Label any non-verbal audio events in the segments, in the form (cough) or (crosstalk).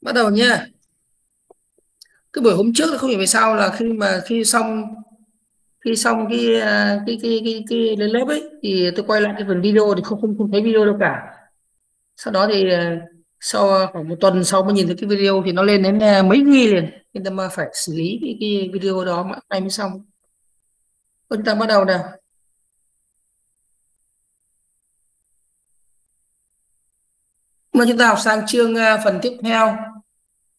bắt đầu nha cái buổi hôm trước không hiểu vì sao là khi mà khi xong khi xong cái cái cái cái cái, cái lên lớp ấy thì tôi quay lại cái phần video thì không không không thấy video đâu cả. Sau đó thì à, sau khoảng một tuần sau mới nhìn thấy cái video thì nó lên đến à, mấy ghi liền. Nên ta mà phải xử lý cái, cái video đó mãi nay mới xong. Chúng ta bắt đầu nào? Mà chúng ta học sang chương à, phần tiếp theo.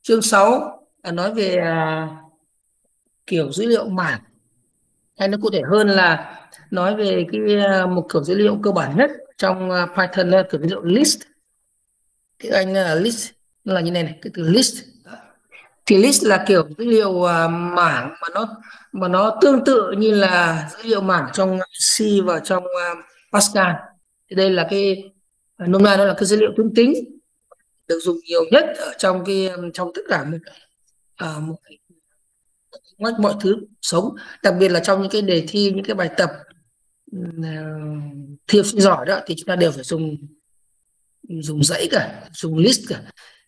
Chương 6 là nói về à, kiểu dữ liệu mảng. Hay nó cụ thể hơn là nói về cái à, một kiểu dữ liệu cơ bản nhất trong Python là kiểu dữ liệu list. Cái anh là list là như này này, cái từ list. Thì list là kiểu dữ liệu mảng mà nó mà nó tương tự như là dữ liệu mảng trong C và trong Pascal. Thì đây là cái nôm na đó là cái dữ liệu tuyến tính được dùng nhiều nhất ở trong cái trong tất cả một, à, một mọi, mọi thứ sống. Đặc biệt là trong những cái đề thi những cái bài tập à, thi học sinh giỏi đó thì chúng ta đều phải dùng dùng dãy cả dùng list cả.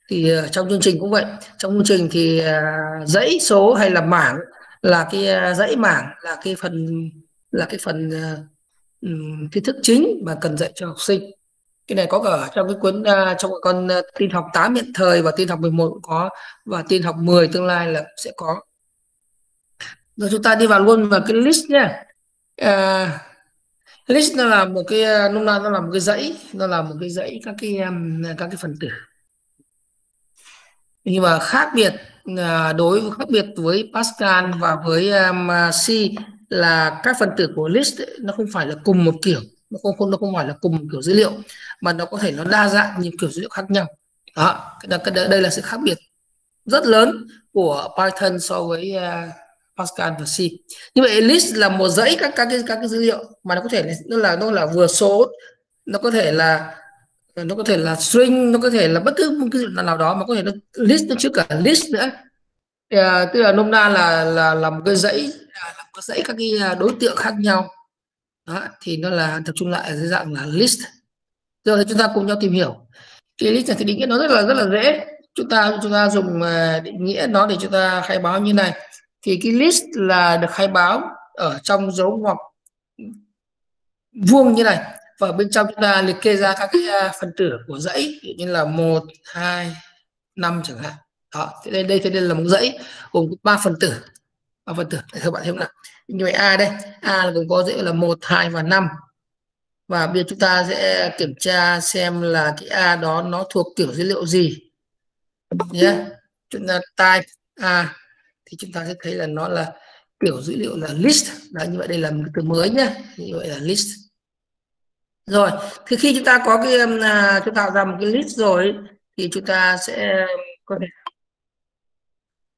Thì ờ, trong chương trình cũng vậy. Trong chương trình thì à, dãy số hay là mảng là cái dãy mảng là cái phần là cái phần ờ, kiến thức chính mà cần dạy cho học sinh cái này có cả trong cái cuốn uh, trong con uh, tin học 8 hiện thời và tin học 11 cũng có và tin học 10 tương lai là sẽ có. Rồi chúng ta đi vào luôn vào cái list nhé uh, à, list nó là một cái nôm na nó là một cái dãy nó là một cái dãy các cái um, các cái phần tử. Nhưng mà khác biệt uh, đối với khác biệt với Pascal và với um, C là các phần tử của list ấy, nó không phải là cùng một kiểu nó không không nó không phải là cùng một kiểu dữ liệu mà nó có thể nó đa dạng nhiều kiểu dữ liệu khác nhau. Đó cái, cái, đây là sự khác biệt rất lớn của Python so với uh, Pascal và C. Như vậy list là một dãy các các cái các cái dữ liệu mà nó có thể nó là nó là vừa số nó có thể là nó có thể là string nó có thể là bất cứ một cái nào đó mà có thể nó list nó chưa cả list nữa. À, tức là nôm na là là là một cái dãy à, là một cái dãy các cái à, đối tượng khác nhau. Đó thì nó là tập trung lại dưới dạng là list giờ chúng ta cùng nhau tìm hiểu. Cái list này thì định nghĩa nó rất là rất là dễ. Chúng ta chúng ta dùng à, định nghĩa nó để chúng ta khai báo như này. Thì cái list là được khai báo ở trong dấu ngoặc vuông như này. Và bên trong chúng ta liệt kê ra các cái à, phần tử của dãy như là một, hai, năm chẳng hạn. Đó, thế đây đây, thế đây là một dãy gồm ba phần tử. Ba phần tử, để các bạn thêm nào. Như vậy a đây, a là gồm có dãy là một, hai và năm và bây giờ chúng ta sẽ kiểm tra xem là cái a đó nó thuộc kiểu dữ liệu gì. Nhé. Chúng ta type a thì chúng ta sẽ thấy là nó là kiểu dữ liệu là list. Đó như vậy đây là một từ mới nhé. Như vậy là list. Rồi thì khi chúng ta có cái uh, chúng tạo ra một cái list rồi thì chúng ta sẽ um, có thể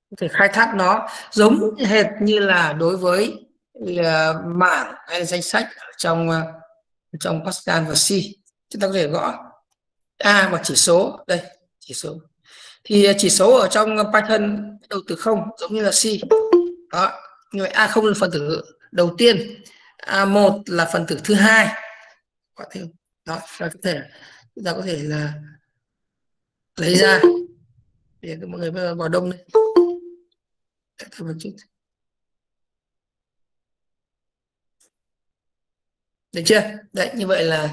có thể khai thác nó giống hệt như là đối với uh, mảng hay là danh sách ở trong uh, trong Pascal và C chúng ta có thể gõ a và chỉ số. Đây, chỉ số. Thì à, chỉ số ở trong Python đầu từ không, giống như là C đó, như vậy a không là phần tử đầu tiên, a 1 là phần tử thứ hai. Gọi thêm đó chúng ta có thể, chúng ta có thể là lấy ra. Để mọi người vào đông đây. Một chút. Được chưa? Đấy như vậy là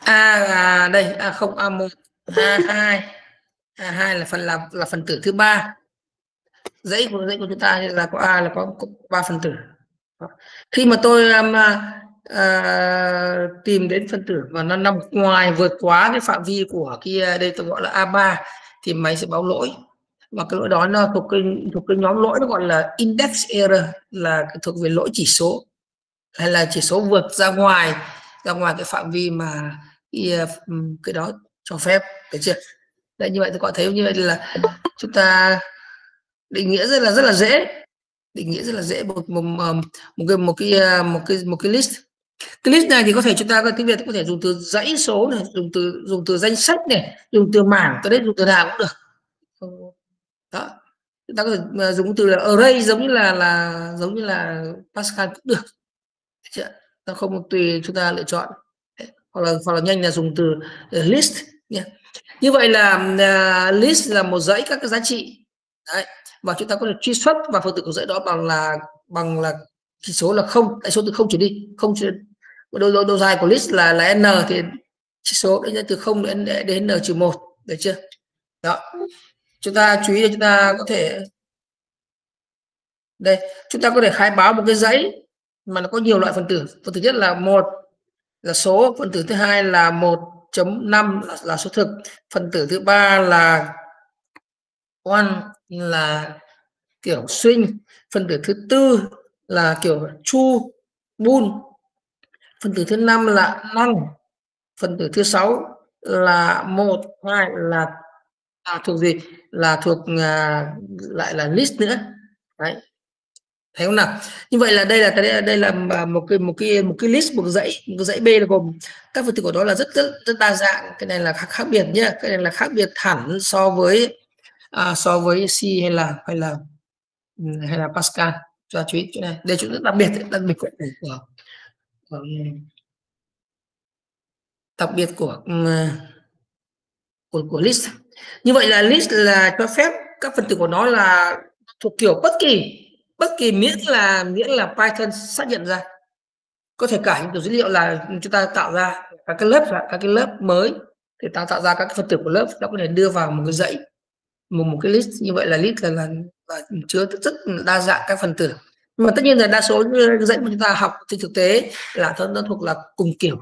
a là đây a không a một a hai. A hai là phần là là phần tử thứ ba. Dãy của dãy của chúng ta là có a là có ba phần tử. Khi mà tôi um, uh, tìm đến phân tử và nó nằm ngoài vượt quá cái phạm vi của kia à, đây tôi gọi là A3 thì máy sẽ báo lỗi. Và cái lỗi đó nó thuộc cái thuộc cái nhóm lỗi nó gọi là index error là thuộc về lỗi chỉ số hay là chỉ số vượt ra ngoài ra ngoài cái phạm vi mà cái, ờ, cái đó cho phép được chưa? Đấy như vậy thì có thấy như vậy là chúng ta định nghĩa rất là rất là dễ. Định nghĩa rất là dễ một một, một, một cái một cái ờ, một cái một cái list. Cái list này thì có thể chúng ta có tiếng việt có thể dùng từ dãy số này dùng từ dùng từ danh sách này dùng từ mảng cái đấy dùng từ nào cũng được. Đó. Chúng ta có thể dùng từ là array giống như là là giống như là pascal cũng được nó không tùy chúng ta lựa chọn. Hoặc là hoặc là nhanh là dùng từ ờ, list nhé như vậy là uh, list là một dãy các cái giá trị. Đấy. và chúng ta có thể truy xuất và phần tử của dãy đó bằng là bằng là chỉ số là không. Đại số từ không trở đi không trở độ, độ, độ dài của list là là n thì chỉ số đến từ không đến đến n trừ một. Được chưa? Đó. Chúng ta chú ý là chúng ta có thể đây chúng ta có thể khai báo một cái dãy mà nó có nhiều loại phần tử. Phần tử nhất là một là số phần tử thứ hai là 1.5 là, là số thực. Phần tử thứ ba là one là kiểu swing. Phần tử thứ tư là kiểu chu bull. Phần tử thứ năm là năng phần tử thứ sáu là một hai là à, thuộc gì? Là thuộc à, lại là list nữa. Đấy thấy không nào? Như vậy là đây là đây, đây là một cái một cái một cái list một dãy một dãy B là gồm các phần tử của nó là rất rất rất đa dạng. Cái này là khác, khác biệt nhé cái này là khác biệt hẳn so với à, so với C hay là hay là hay là Pascal. Cho chú ý chỗ này. Đây chúng rất đặc biệt đặc biệt của, của, của ừ, đặc biệt của ừ, của của list. Như vậy là list là cho phép các phần tử của nó là thuộc kiểu bất kỳ bất kỳ miễn là miễn là Python xác nhận ra. Có thể cả những kiểu dữ liệu là chúng ta tạo ra các cái lớp các cái lớp mới thì ta tạo ra các phần tử của lớp nó có thể đưa vào một cái dãy một một cái list. Như vậy là list là, là, là chứa rất đa dạng các phần tử. Nhưng mà tất nhiên là đa số những dãy mà chúng ta học thì thực tế là nó, nó thuộc là cùng kiểu.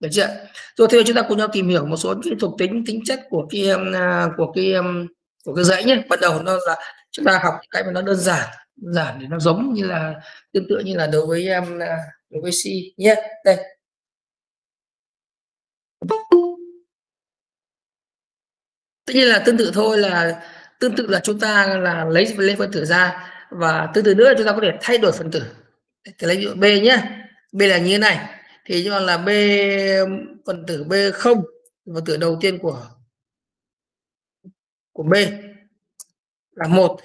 Được chưa? Rồi thì chúng ta cùng nhau tìm hiểu một số cái thuộc tính tính chất của cái um, à, của cái um, của cái dãy nhé. Bắt đầu nó là chúng ta học cái mà nó đơn giản đơn giản để nó giống như là, tương tự như là đối với em đối với C nhé. Đây. Tất nhiên là tương tự thôi là, tương tự là chúng ta là lấy lấy phân tử ra và tương tự nữa chúng ta có thể thay đổi phần tử. Thì lấy ví dụ b nhé. B là như thế này. Thì nhưng mà là b um, phần tử b không, phần tử đầu tiên của của b là một.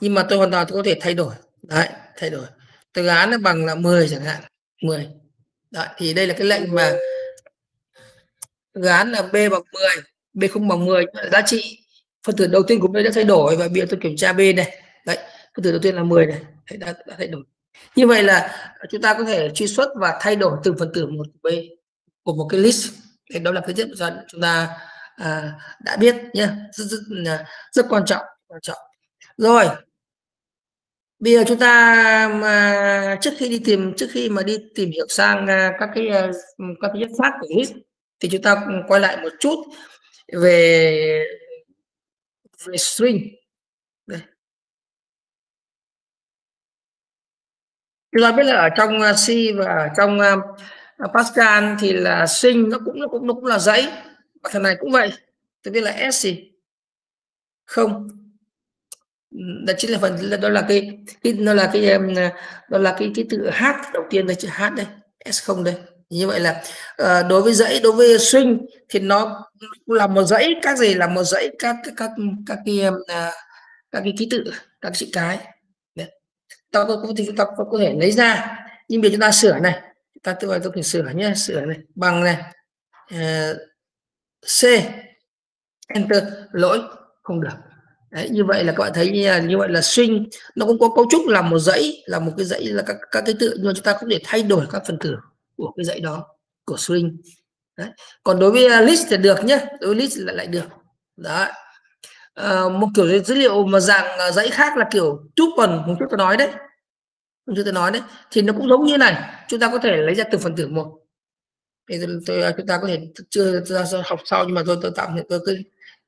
Nhưng mà tôi hoàn toàn tôi có thể thay đổi. Đấy thay đổi. Từ án nó bằng là 10 chẳng hạn. 10 đấy, thì đây là cái lệnh mà án là b bằng 10 b không bằng 10 giá trị phần tử đầu tiên của b đã thay đổi và bây giờ tôi kiểm tra b này. Đấy phần tử đầu tiên là 10 này. Đấy, đã, đã thay đổi. Như vậy là chúng ta có thể truy xuất và thay đổi từng phần tử một của b của một cái list. Thì đó là cái tiếp chúng ta à, đã biết nhé. Rất, rất, rất à, quan trọng quan trọng rồi. Bây giờ chúng ta mà trước khi đi tìm, trước khi mà đi tìm hiểu sang à, các cái à, các cái phát của hit thì chúng ta quay lại một chút về về string. Đây. chúng ta biết là ở trong à, C và trong Pascal thì là string nó cũng nó cũng nó cũng là dãy. Và thằng này cũng vậy. Tôi biết là s gì? Không đó chính là phần đó là cái, cái nó là cái đó là cái cái tự h đầu tiên đây chữ h đây s không đây. Như vậy là uh, đối với dãy đối với swing thì nó là một dãy các gì là một dãy các các các các cái uh, các cái ký tự các chữ cái. Ta có thì chúng ta có thể lấy ra nhưng bây chúng ta sửa này. Ta tôi tôi phải sửa nhé sửa này bằng này. Uh, c enter lỗi không được. Đấy, như vậy là các bạn thấy như, như vậy là string nó cũng có cấu trúc là một dãy là một cái dãy là các các cái tự nhưng chúng ta cũng để thay đổi các phần tử của cái dãy đó của string Đấy. còn đối với à, list thì được nhé đối với list lại lại được. Đó à, ờ, một kiểu dữ liệu mà dạng à, dãy khác là kiểu tuple một chút tôi nói đấy. Một chút tôi nói đấy. Thì nó cũng giống như này chúng ta có thể lấy ra từng phần tử một. Thì tôi, tôi, à, chúng ta có thể chưa học sau nhưng mà tôi tôi tạm tôi cứ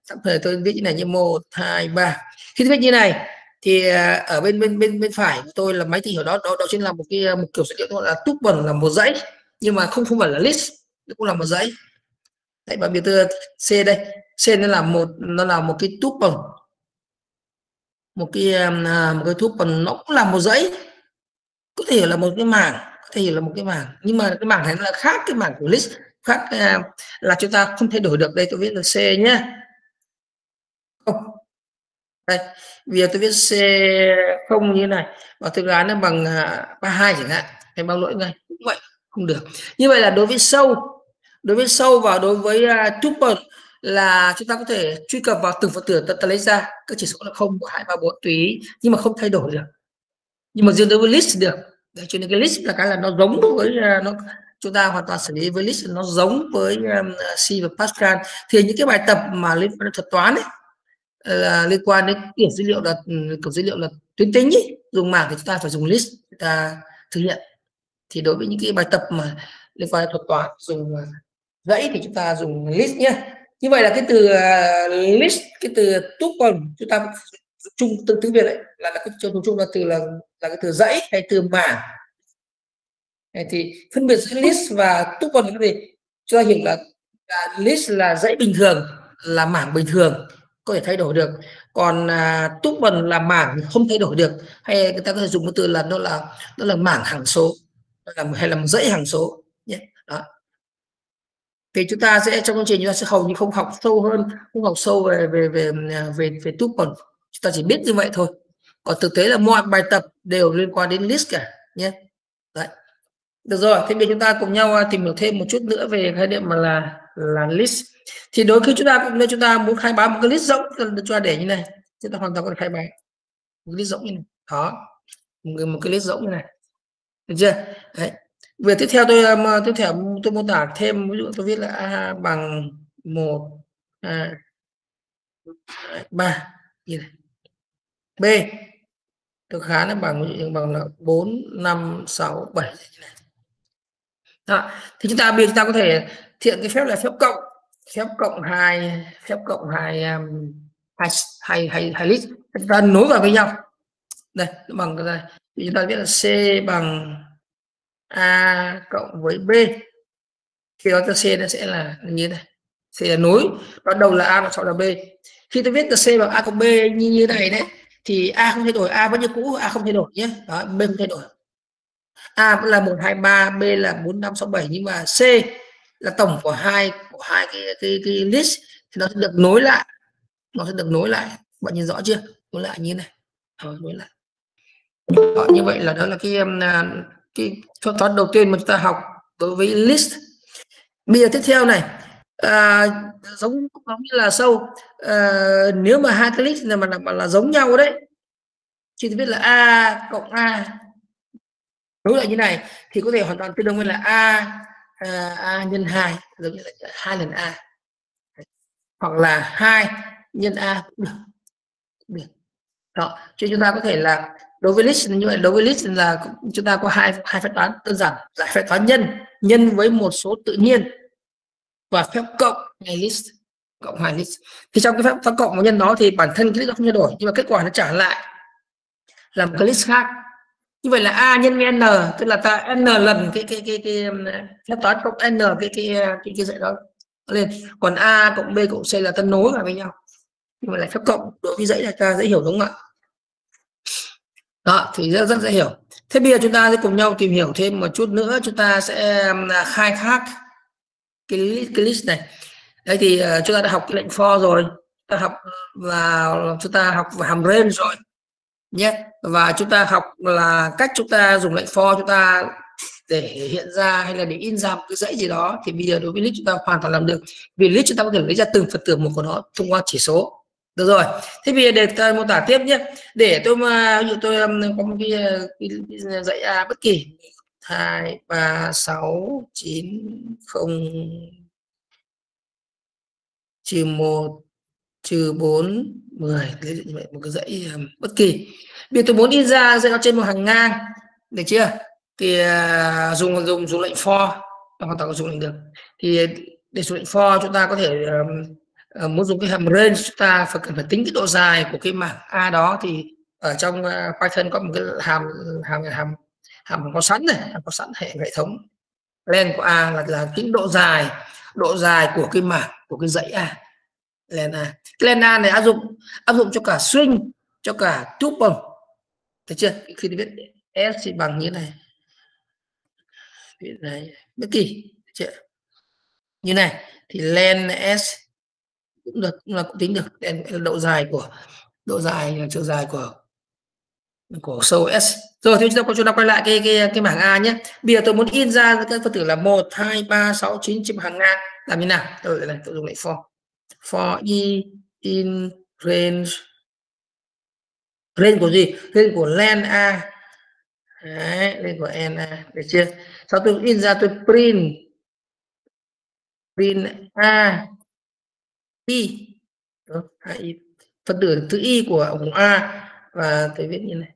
tạm thời tôi viết như này như một, hai, ba. Khi viết như này, thì à, ở bên bên bên bên phải của tôi là máy tìm hiểu đó đó đó chính là một cái à, một kiểu dữ liệu gọi là tuple là một dãy, nhưng mà không không phải là list, nó cũng là một dãy. Đấy, và biểu tượng c đây. C nó là một, nó là một cái tuple một cái à, một cái tuple nó cũng là một dãy. Có thể là một cái mảng, có thể là một cái mảng, nhưng mà cái mảng này là khác cái mảng của list, khác là chúng ta không thay đổi được. Đây tôi viết là c nhé đây bây giờ tôi viết c không như này và tôi gán nó bằng 32 à, chẳng hạn hay bao lỗi ngay. Cũng vậy. Không được. Như vậy là đối với sâu đối với sâu và đối với uh, tuple là chúng ta có thể truy cập vào từng phần tử ta, ta lấy ra các chỉ số là không hai ba bốn tùy nhưng mà không thay đổi được. Nhưng mà riêng đối với list được. Đấy, cho nên cái list là cái là nó giống với uh, nó chúng ta hoàn toàn xử lý với list nó giống với um, C và Pascal. Thì những cái bài tập mà liên quan đến thuật toán ấy là liên quan đến kiểu dữ liệu là ừ, kiểu dữ liệu là tuyến tính ý. dùng mảng thì chúng ta phải dùng list chúng ta thực hiện thì đối với những cái bài tập mà liên quan đến thuật toán dùng à, dãy thì chúng ta dùng list nhé như vậy là cái từ uh, list cái từ tuple chúng ta chung từ tiếng việt đấy là, là cái chung chung là từ là là cái từ dãy hay từ mảng. Thì phân biệt giữa list và tuple là cái gì? Chúng ta hiểu là, là list là dãy bình thường là mảng bình thường có thể thay đổi được. Còn à, tuple là mảng không thay đổi được hay người ta có thể dùng một từ là nó là nó là mảng hằng số là hay là một dãy hằng số nhé. Đó. Thì chúng ta sẽ trong chương trình chúng ta sẽ hầu như không học sâu hơn không học sâu về về về à, về về tuple chúng ta chỉ biết như vậy thôi. Còn thực tế là mọi bài tập đều liên quan đến list cả nhé. Đấy. Được rồi thế bây giờ chúng ta cùng nhau à, tìm hiểu thêm một chút nữa về khái niệm mà là là list. Thì đôi khi chúng ta cũng nếu chúng ta muốn khai báo một cái list rộng cho để như này chúng ta hoàn toàn có thể khai báo. Một cái list rộng như này. Đó. Một, một cái list rộng như này. Được chưa? Đấy. Việc tiếp theo tôi mà tiếp theo tôi mô tả thêm ví dụ tôi viết là a bằng một à, ba. Như này. B. Tôi khá là bằng ví dụ bằng là bốn năm sáu bảy. Đó. thì chúng ta biết chúng ta có thể thiện cái phép là phép cộng phép cộng hai phép cộng hai um, hai hai hai, hai lít. Chúng ta nối vào với nhau. Đây bằng cái này. Thì chúng ta biết là c bằng a cộng với b. Khi đó cho c nó sẽ là như này. C là nối bắt đầu là a và sau là b. Khi tôi viết là c bằng a cộng b như như này đấy thì a không thay đổi a vẫn như cũ a không thay đổi nhé. Đó b không thay đổi. A vẫn là một hai ba b là bốn năm sáu bảy nhưng mà c là tổng của hai của hai cái cái, cái list thì nó sẽ được nối lại. Nó sẽ được nối lại. Bạn nhìn rõ chưa? Nối lại như này. Rồi nối lại. Đó, như vậy là đó là cái um, à, cái thuật toán đầu tiên mà chúng ta học đối với list. Bây giờ tiếp theo này. À, giống giống như là sâu. À, nếu mà hai cái list này mà là, mà là giống nhau đấy thì biết là a cộng a. Đối lại như này thì có thể hoàn toàn tương đương với là a Ờ, a, nhân hai giống như là hai lần a. Hoặc là hai nhân a cũng được được. Đó cho chúng ta có thể là đối với list như vậy đối với list là chúng ta có hai hai phép toán đơn giản là phép toán nhân nhân với một số tự nhiên và phép cộng ngay list cộng hai list. Thì trong cái phép toán cộng và nhân đó thì bản thân cái list nó không thay đổi nhưng mà kết quả nó trả lại là một cái list khác như vậy là a nhân với n tức là ta n lần cái cái cái cái um, phép toán cộng n cái cái cái cái dạy đó lên. Còn a cộng b cộng c là ta nối vào với nhau. Như vậy là phép cộng đối với dãy là ta dễ hiểu đúng không ạ? Đó thì rất rất dễ hiểu. Thế bây giờ chúng ta sẽ cùng nhau tìm hiểu thêm một chút nữa. Chúng ta sẽ um, khai thác cái list, cái list này. Đây thì ờ, chúng ta đã học cái lệnh for rồi. Ta học và chúng ta học vào hàm range rồi nhé. Và chúng ta học là cách chúng ta dùng lệnh for chúng ta để hiện ra hay là để in ra một cái dãy gì đó thì bây giờ đối với list chúng ta hoàn toàn làm được. Vì list chúng ta có thể lấy ra từng phần tử một của nó thông qua chỉ số. Được rồi. Thế bây giờ để ta mô tả tiếp nhé. Để tôi mà ví dụ tôi um, có một cái, cái, cái dãy a bất kỳ. Hai ba sáu chín không. Trừ một trừ bốn mười như vậy? Một cái dãy um, bất kỳ. Bây tôi muốn in ra dãy nó trên một hàng ngang. Được chưa? Thì uh, dùng dùng dùng lệnh for. Hoàn toàn có dùng lệnh được. Thì để dùng lệnh for chúng ta có thể um, uh, muốn dùng cái hàm range chúng ta phải cần phải tính cái độ dài của cái mảng a đó. Thì ở trong uh, Python có một cái hàm hàm hàm hàm có sẵn này hàm có sẵn hệ hệ thống len của a là là tính độ dài độ dài của cái mảng của cái dãy a len a. Len a này áp dụng áp dụng cho cả string cho cả tuple thấy chưa? Khi viết s thì bằng như này. Viết này, bất kỳ. Chưa? Như này, thì len s cũng được, cũng là cũng tính được. Độ dài của, độ dài, chiều dài của của sâu S. Rồi thì chúng ta chúng ta quay lại cái cái cái mảng A nhé. Bây giờ tôi muốn in ra các phân tử là một, hai, ba, sáu, chín, chim hàng ngang. Làm như nào? Tôi lại tôi dùng lại for for e in range. Range của gì? Range của len A. Đấy, range của n A. Được chưa? Sau tôi in ra tôi print. Print A. I. Phân tử thứ y của ổng A. Và tôi viết như này.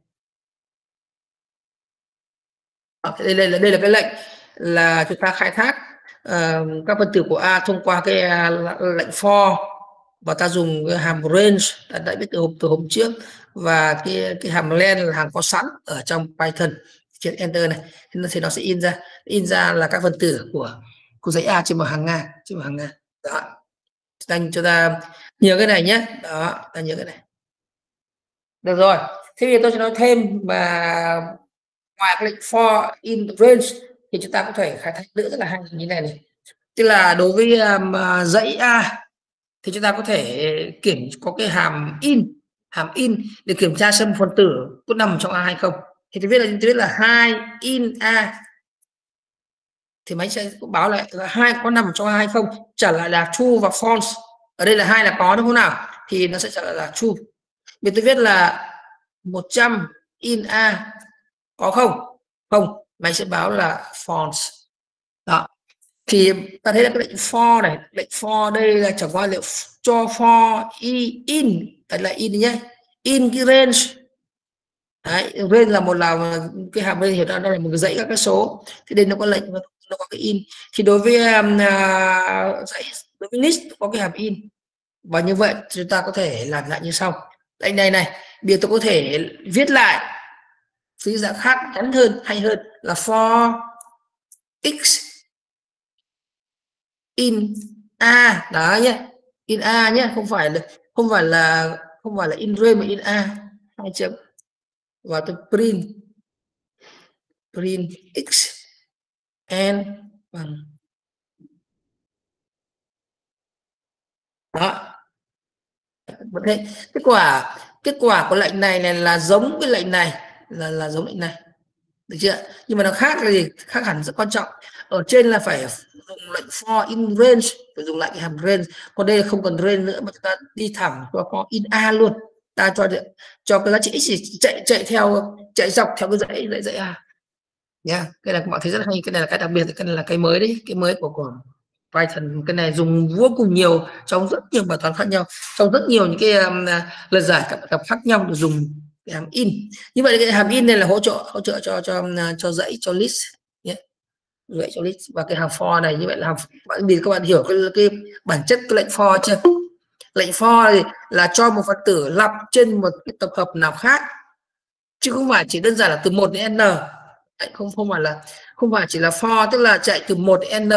Ờ, đây, đây là đây là cái lệnh là chúng ta khai thác uh, các phân tử của A thông qua cái à, lệnh for và ta dùng cái hàm range đã đã biết từ hôm từ hôm trước. Và cái cái hàm len là hàng có sẵn ở trong Python trên enter này. Thì nó sẽ in ra in ra là các phân tử của của dãy A trên một hàng ngang trên một hàng ngang đó. Dành cho ta nhớ cái này nhé. Đó ta nhớ cái này. Được rồi. Thế thì tôi sẽ nói thêm mà ngoài cái lệnh for in range thì chúng ta có thể khai thác nữa rất là hay như này này. Tức là đối với um, dãy A thì chúng ta có thể kiểm có cái hàm in hàm in để kiểm tra xem phần tử có nằm trong A hay không. Thì tôi viết là tôi viết là hai in A thì máy sẽ báo lại là hai có nằm trong A hay không trả lại là true và false. Ở đây là hai là có đúng không nào? Thì nó sẽ trả lại là true. Vì tôi viết là 100 in A có không? Không máy sẽ báo là false. Đó. Thì ta thấy là cái lệnh for này lệnh for đây là chẳng qua liệu cho for in. Đây là in nhé. In cái range. Đấy, range là một là cái hàm đây hiểu ra đây là một cái dãy các cái số. Thì đây nó có lệnh nó có cái in. Thì đối với um, uh, dãy đối với list có cái hàm in. Và như vậy chúng ta có thể làm lại như sau. Lệnh này này. Bây tôi có thể viết lại phí dạng khác ngắn hơn hay hơn là for x in a. Đó nhé in a nhé không phải là không phải là không phải là in range mà in a. Hai chấm. Và tôi print print x n bằng đó. Thế. Kết quả kết quả của lệnh này, này là giống cái lệnh này là là giống lệnh này. Được chưa? Nhưng mà nó khác là gì khác hẳn rất quan trọng. Ở trên là phải dùng lệnh for in range phải dùng lại cái hàm range. Còn đây là không cần range nữa mà chúng ta đi thẳng qua for in a luôn. Ta cho cho cái giá trị x chạy chạy theo chạy dọc theo cái dãy dãy dãy a. Nha yeah. cái này các bạn thấy rất hay. Cái này là cái đặc biệt cái này là cái mới đấy. Cái mới của của Python. Cái này dùng vô cùng nhiều trong rất nhiều bài toán khác nhau. Trong rất nhiều những cái um, à, lời giải các bài tập khác nhau được dùng cái hàm in. Như vậy cái hàm in này là hỗ trợ hỗ trợ cho cho um, cho dãy cho list. Nhé. Dãy cho list và cái hàm for này như vậy là hàm bạn vì các bạn hiểu cái, cái bản chất cái lệnh for chưa? Lệnh for là cho một phần tử lặp trên một cái tập hợp nào khác chứ không phải chỉ đơn giản là từ 1 đến n. Không không phải là không phải chỉ là for tức là chạy từ 1 đến n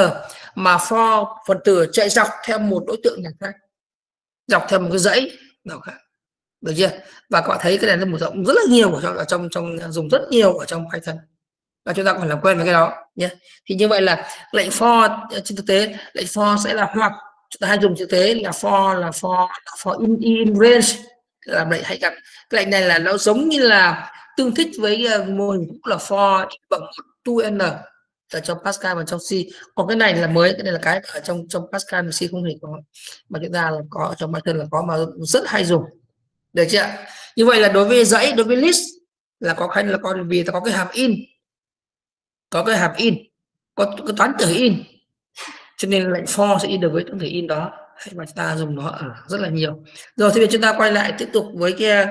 mà for phần tử chạy dọc theo một đối tượng nào khác dọc theo một cái dãy nào khác được chưa? Và các bạn thấy cái này nó mở rộng rất là nhiều ở trong ở trong trong dùng rất nhiều ở trong Python. Và chúng ta còn làm quen với cái đó nhé. Thì như vậy là lệnh for ờ, trên thực tế lệnh for sẽ là hoặc. Chúng ta hay dùng thực tế là for là for là for in in range là lệnh hay gặp. Cái lệnh này là nó giống như là tương thích với uh, mô hình là for bằng 2n ở trong Pascal và trong C. Còn cái này là mới cái này là cái ở trong trong Pascal và C không hề có. Mà chúng ta là có trong trong Python là có mà rất hay dùng được chưa như vậy là đối với dãy đối với list là có khăn là con vì ta có cái hàm in. Có cái hàm in. Có cái toán tử in. Cho nên lệnh for sẽ in được với toán tử in đó. Và chúng ta dùng nó ở rất là nhiều. Rồi thì chúng ta quay lại tiếp tục với cái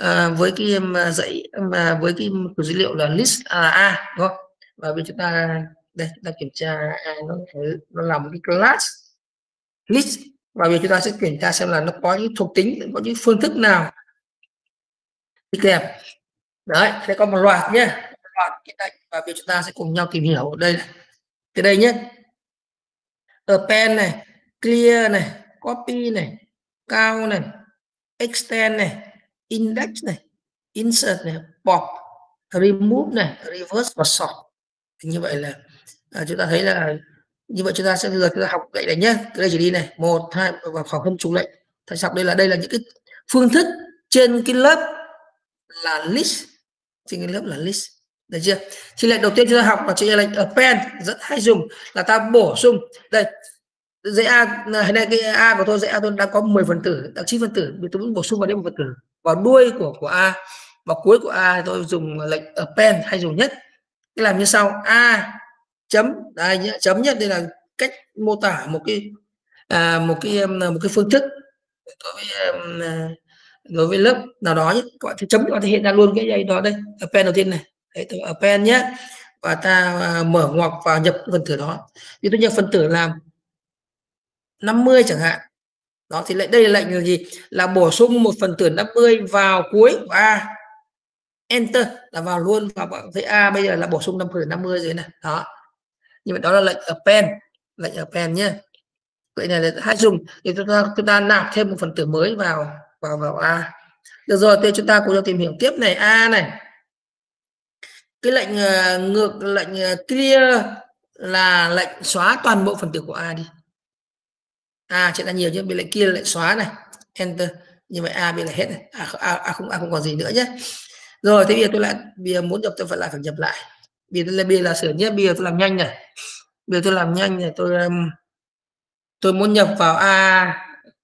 uh, với cái um, dãy mà với cái dữ liệu là list à, a đúng không? Và bây chúng ta đây chúng ta kiểm tra a nó nó là một cái class. List và bây chúng ta sẽ kiểm tra xem là nó có những thuộc tính có những phương thức nào đi kèm đấy sẽ có một loạt nhé. Loạt và bây chúng ta sẽ cùng nhau tìm hiểu ở đây này, cái đây nhé. Pen này clear này copy này cao này extend này index này insert này pop remove này reverse và sort. Thì như vậy là à, chúng ta thấy là như vậy chúng ta sẽ bây giờ chúng ta học vậy này nhé đây chỉ đi này. Một, hai, và khoảng không trùng lệnh. Thầy học đây là đây là những cái phương thức trên cái lớp là list. Trên cái lớp là list. Được chưa? Thì lệnh đầu tiên chúng ta học là chỉ lệnh append rất hay dùng. Là ta bổ sung. Đây. Dãy a hiện nay cái a của tôi dãy a tôi đã có 10 phần tử đặc chín phần tử. Vì tôi muốn bổ sung vào đây một phần tử. Vào đuôi của của a. Và cuối của a tôi dùng lệnh append hay dùng nhất. Cái làm như sau. A chấm. Đây nhé chấm nhất đây là cách mô tả một cái à, một cái um, một cái phương thức đối với um, à, đối với lớp nào đó nhé các bạn thì chấm các bạn thể hiện ra luôn cái dây đó đây append đầu tiên này. Đấy tôi append nhé và ta à, mở ngoặc và nhập phần tử đó. Thì tôi nhập phần tử làm 50 chẳng hạn. Đó thì lệnh đây là lệnh là gì? Là bổ sung một phần tử 50 vào cuối của A. Enter là vào luôn và bạn thấy A bây giờ là bổ sung 5 phần 50 rồi này. Đó như vậy đó là lệnh append lệnh append nhé. Vậy này là hai dùng thì chúng ta chúng ta nạp thêm một phần tử mới vào vào vào A. Được rồi thì chúng ta cùng nhau tìm hiểu tiếp này A này. Cái lệnh uh, ngược lệnh uh, clear là lệnh xóa toàn bộ phần tử của A đi. A sẽ là nhiều chứ bị lệnh kia lệnh xóa này. Enter. Như vậy A bị là hết này. A, A, A không A không còn gì nữa nhé. Rồi thế bây giờ tôi lại bây giờ muốn nhập tôi phải lại phải nhập lại bây giờ là bây giờ là sửa nhé bây giờ tôi làm nhanh này. Bây giờ tôi làm nhanh này tôi um, tôi muốn nhập vào A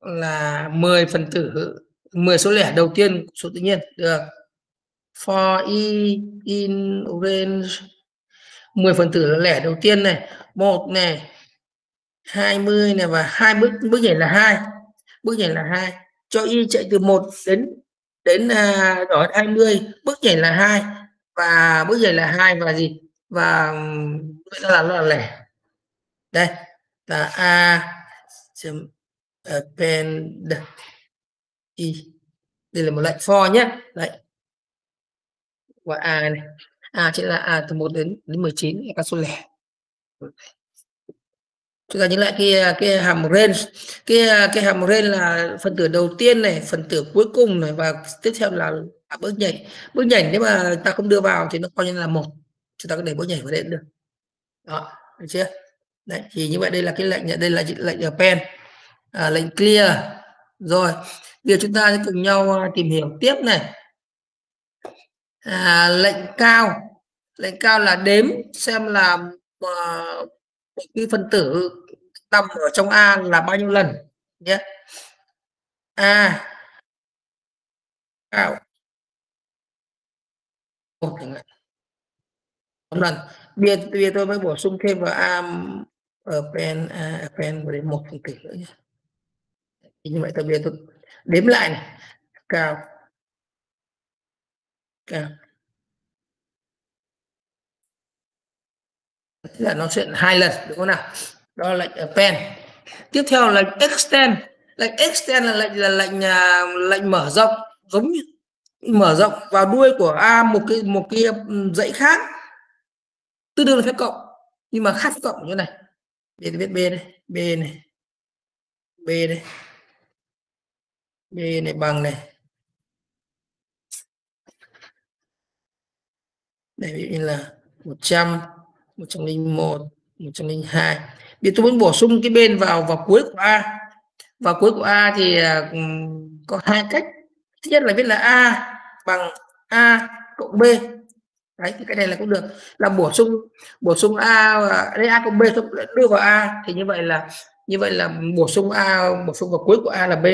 là 10 phần tử 10 số lẻ đầu tiên số tự nhiên được for e in range 10 phần tử lẻ đầu tiên này một này 20 này và hai bước bước nhảy là hai bước nhảy là hai. Cho y chạy từ 1 đến đến à, đó 20 bước nhảy là hai và bước nhảy là hai và gì? Và vậy là nó là lẻ. Đây, là a, chấm ờ, append i. Đây là một lệnh for nhé lệnh. Và a này. A sẽ là a từ 1 đến đến 19 là các số lẻ chúng ta nhớ lại cái cái hàm range cái cái hàm range là phần tử đầu tiên này phần tử cuối cùng này và tiếp theo là à, bước nhảy. Bước nhảy nếu mà ta không đưa vào thì nó coi như là một. Chúng ta có để bước nhảy vào đây được. Đó được chưa? Đấy thì như vậy đây là cái lệnh đây là lệnh pen. À, lệnh clear. Rồi bây giờ chúng ta sẽ cùng nhau à, tìm hiểu tiếp này. À, lệnh cao. Lệnh cao là đếm xem là uh, cái phân tử nằm ở trong A là bao nhiêu lần? Nhé. A. Cao một lần bây giờ, bây giờ tôi mới bổ sung thêm vào A ở pen A pen vào đến một phân tử nữa nhé. Như vậy tôi bây giờ tôi đếm lại này. Cao cao là nó sẽ hai lần, đúng không nào? Đó là lệnh append tiếp theo là lệnh extend. Lệnh extend là lệnh là lệnh là lệnh mở rộng. Giống như mở rộng vào đuôi của a, một cái một cái dãy khác. Tương đương là phép cộng. Nhưng mà khác phép cộng như này. Bên viết b đây b này b đây b này, bằng này. Đây ví dụ như là 100 101 102 bây tôi muốn bổ sung cái bên vào vào cuối của A. Vào cuối của A thì à, có hai cách. Thứ nhất là viết là A bằng A cộng B. Đấy, thì cái này là cũng được. Là bổ sung bổ sung A à, đây A cộng B đưa vào A. Thì như vậy là, như vậy là bổ sung A, bổ sung vào cuối của A là B.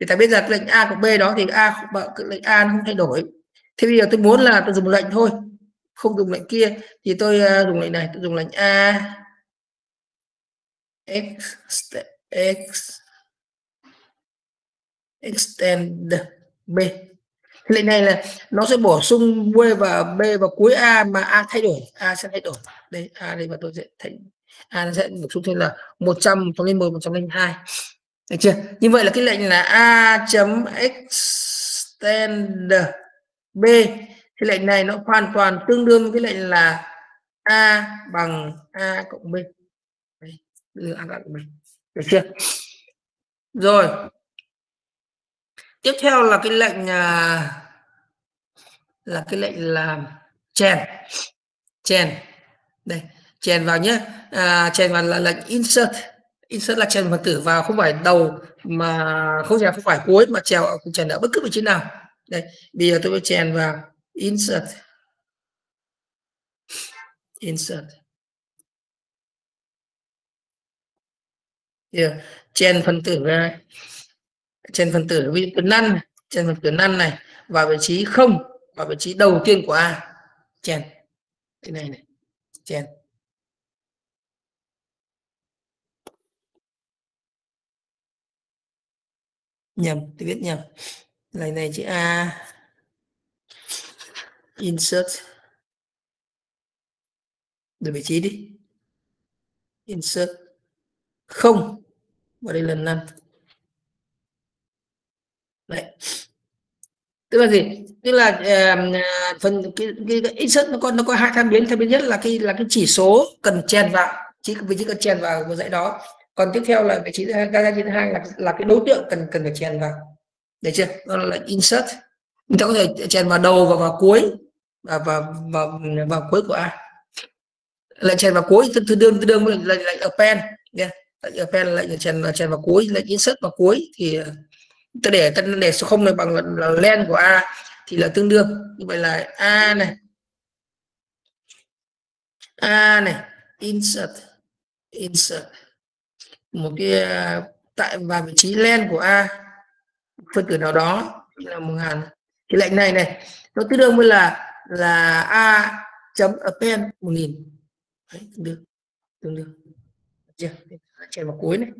Thì ta biết rằng lệnh A cộng B đó thì A lệnh A nó không thay đổi. Thế bây giờ tôi muốn là tôi dùng lệnh thôi không dùng lệnh kia thì tôi uh, dùng lệnh này tôi dùng lệnh a. X x extend b. Lệnh này là nó sẽ bổ sung b và b vào cuối a mà a thay đổi a sẽ thay đổi. Đây a đây và tôi sẽ thay a nó sẽ bổ sung thêm là 100 trong lên 10 102 được chưa? Như vậy là cái lệnh là a chấm extend b cái lệnh này nó hoàn toàn tương đương với lệnh là a bằng a cộng b. Đây, a cộng b. Được chưa? Rồi. Tiếp theo là cái lệnh à, là cái lệnh là chèn. Chèn. Đây chèn vào nhé. À, chèn vào là lệnh insert. Insert là chèn phần tử vào không phải đầu mà không phải không phải cuối mà trèo chèn ở bất cứ vị trí nào. Đây bây giờ tôi sẽ chèn vào insert. Insert. Yeah. chèn phần tử ra chèn phần tử, ví dụ từ năn chèn phần tử năn này, vào vị trí không, vào vị trí đầu tiên của a. Chèn cái này này. Chèn nhầm, tôi biết nhầm. Này này, chữ a insert. Đổi vị trí đi. Insert. Không. Và đây lần năm đấy. Tức là gì? Tức là uh, phần cái, cái, cái insert nó có nó có hai tham biến. Tham biến nhất là cái là cái chỉ số cần chèn vào. Chỉ vị trí cần chèn vào một dãy đó. Còn tiếp theo là vị trí thứ hai cái thứ hai là là cái đối tượng cần cần phải chèn vào. Được chưa? Đó là insert. Chúng ta có thể chèn vào đầu và vào cuối và và và và cuối của a lại chèn vào cuối tương đương tương đương với lệnh lệnh pen nha lệnh pen lệnh chèn chèn vào cuối lệnh insert vào cuối thì ờ, ta để ta để số không này bằng là, là len của a thì là tương đương. Như vậy là a này. A này insert insert. Một cái ờ, tại vào vị trí len của a phân tử nào đó là một ngàn. Thì lệnh này này nó tương đương với là là a chấm append một nghìn. Đấy, tương đương tương đương. Chưa? Chèn vào cuối này.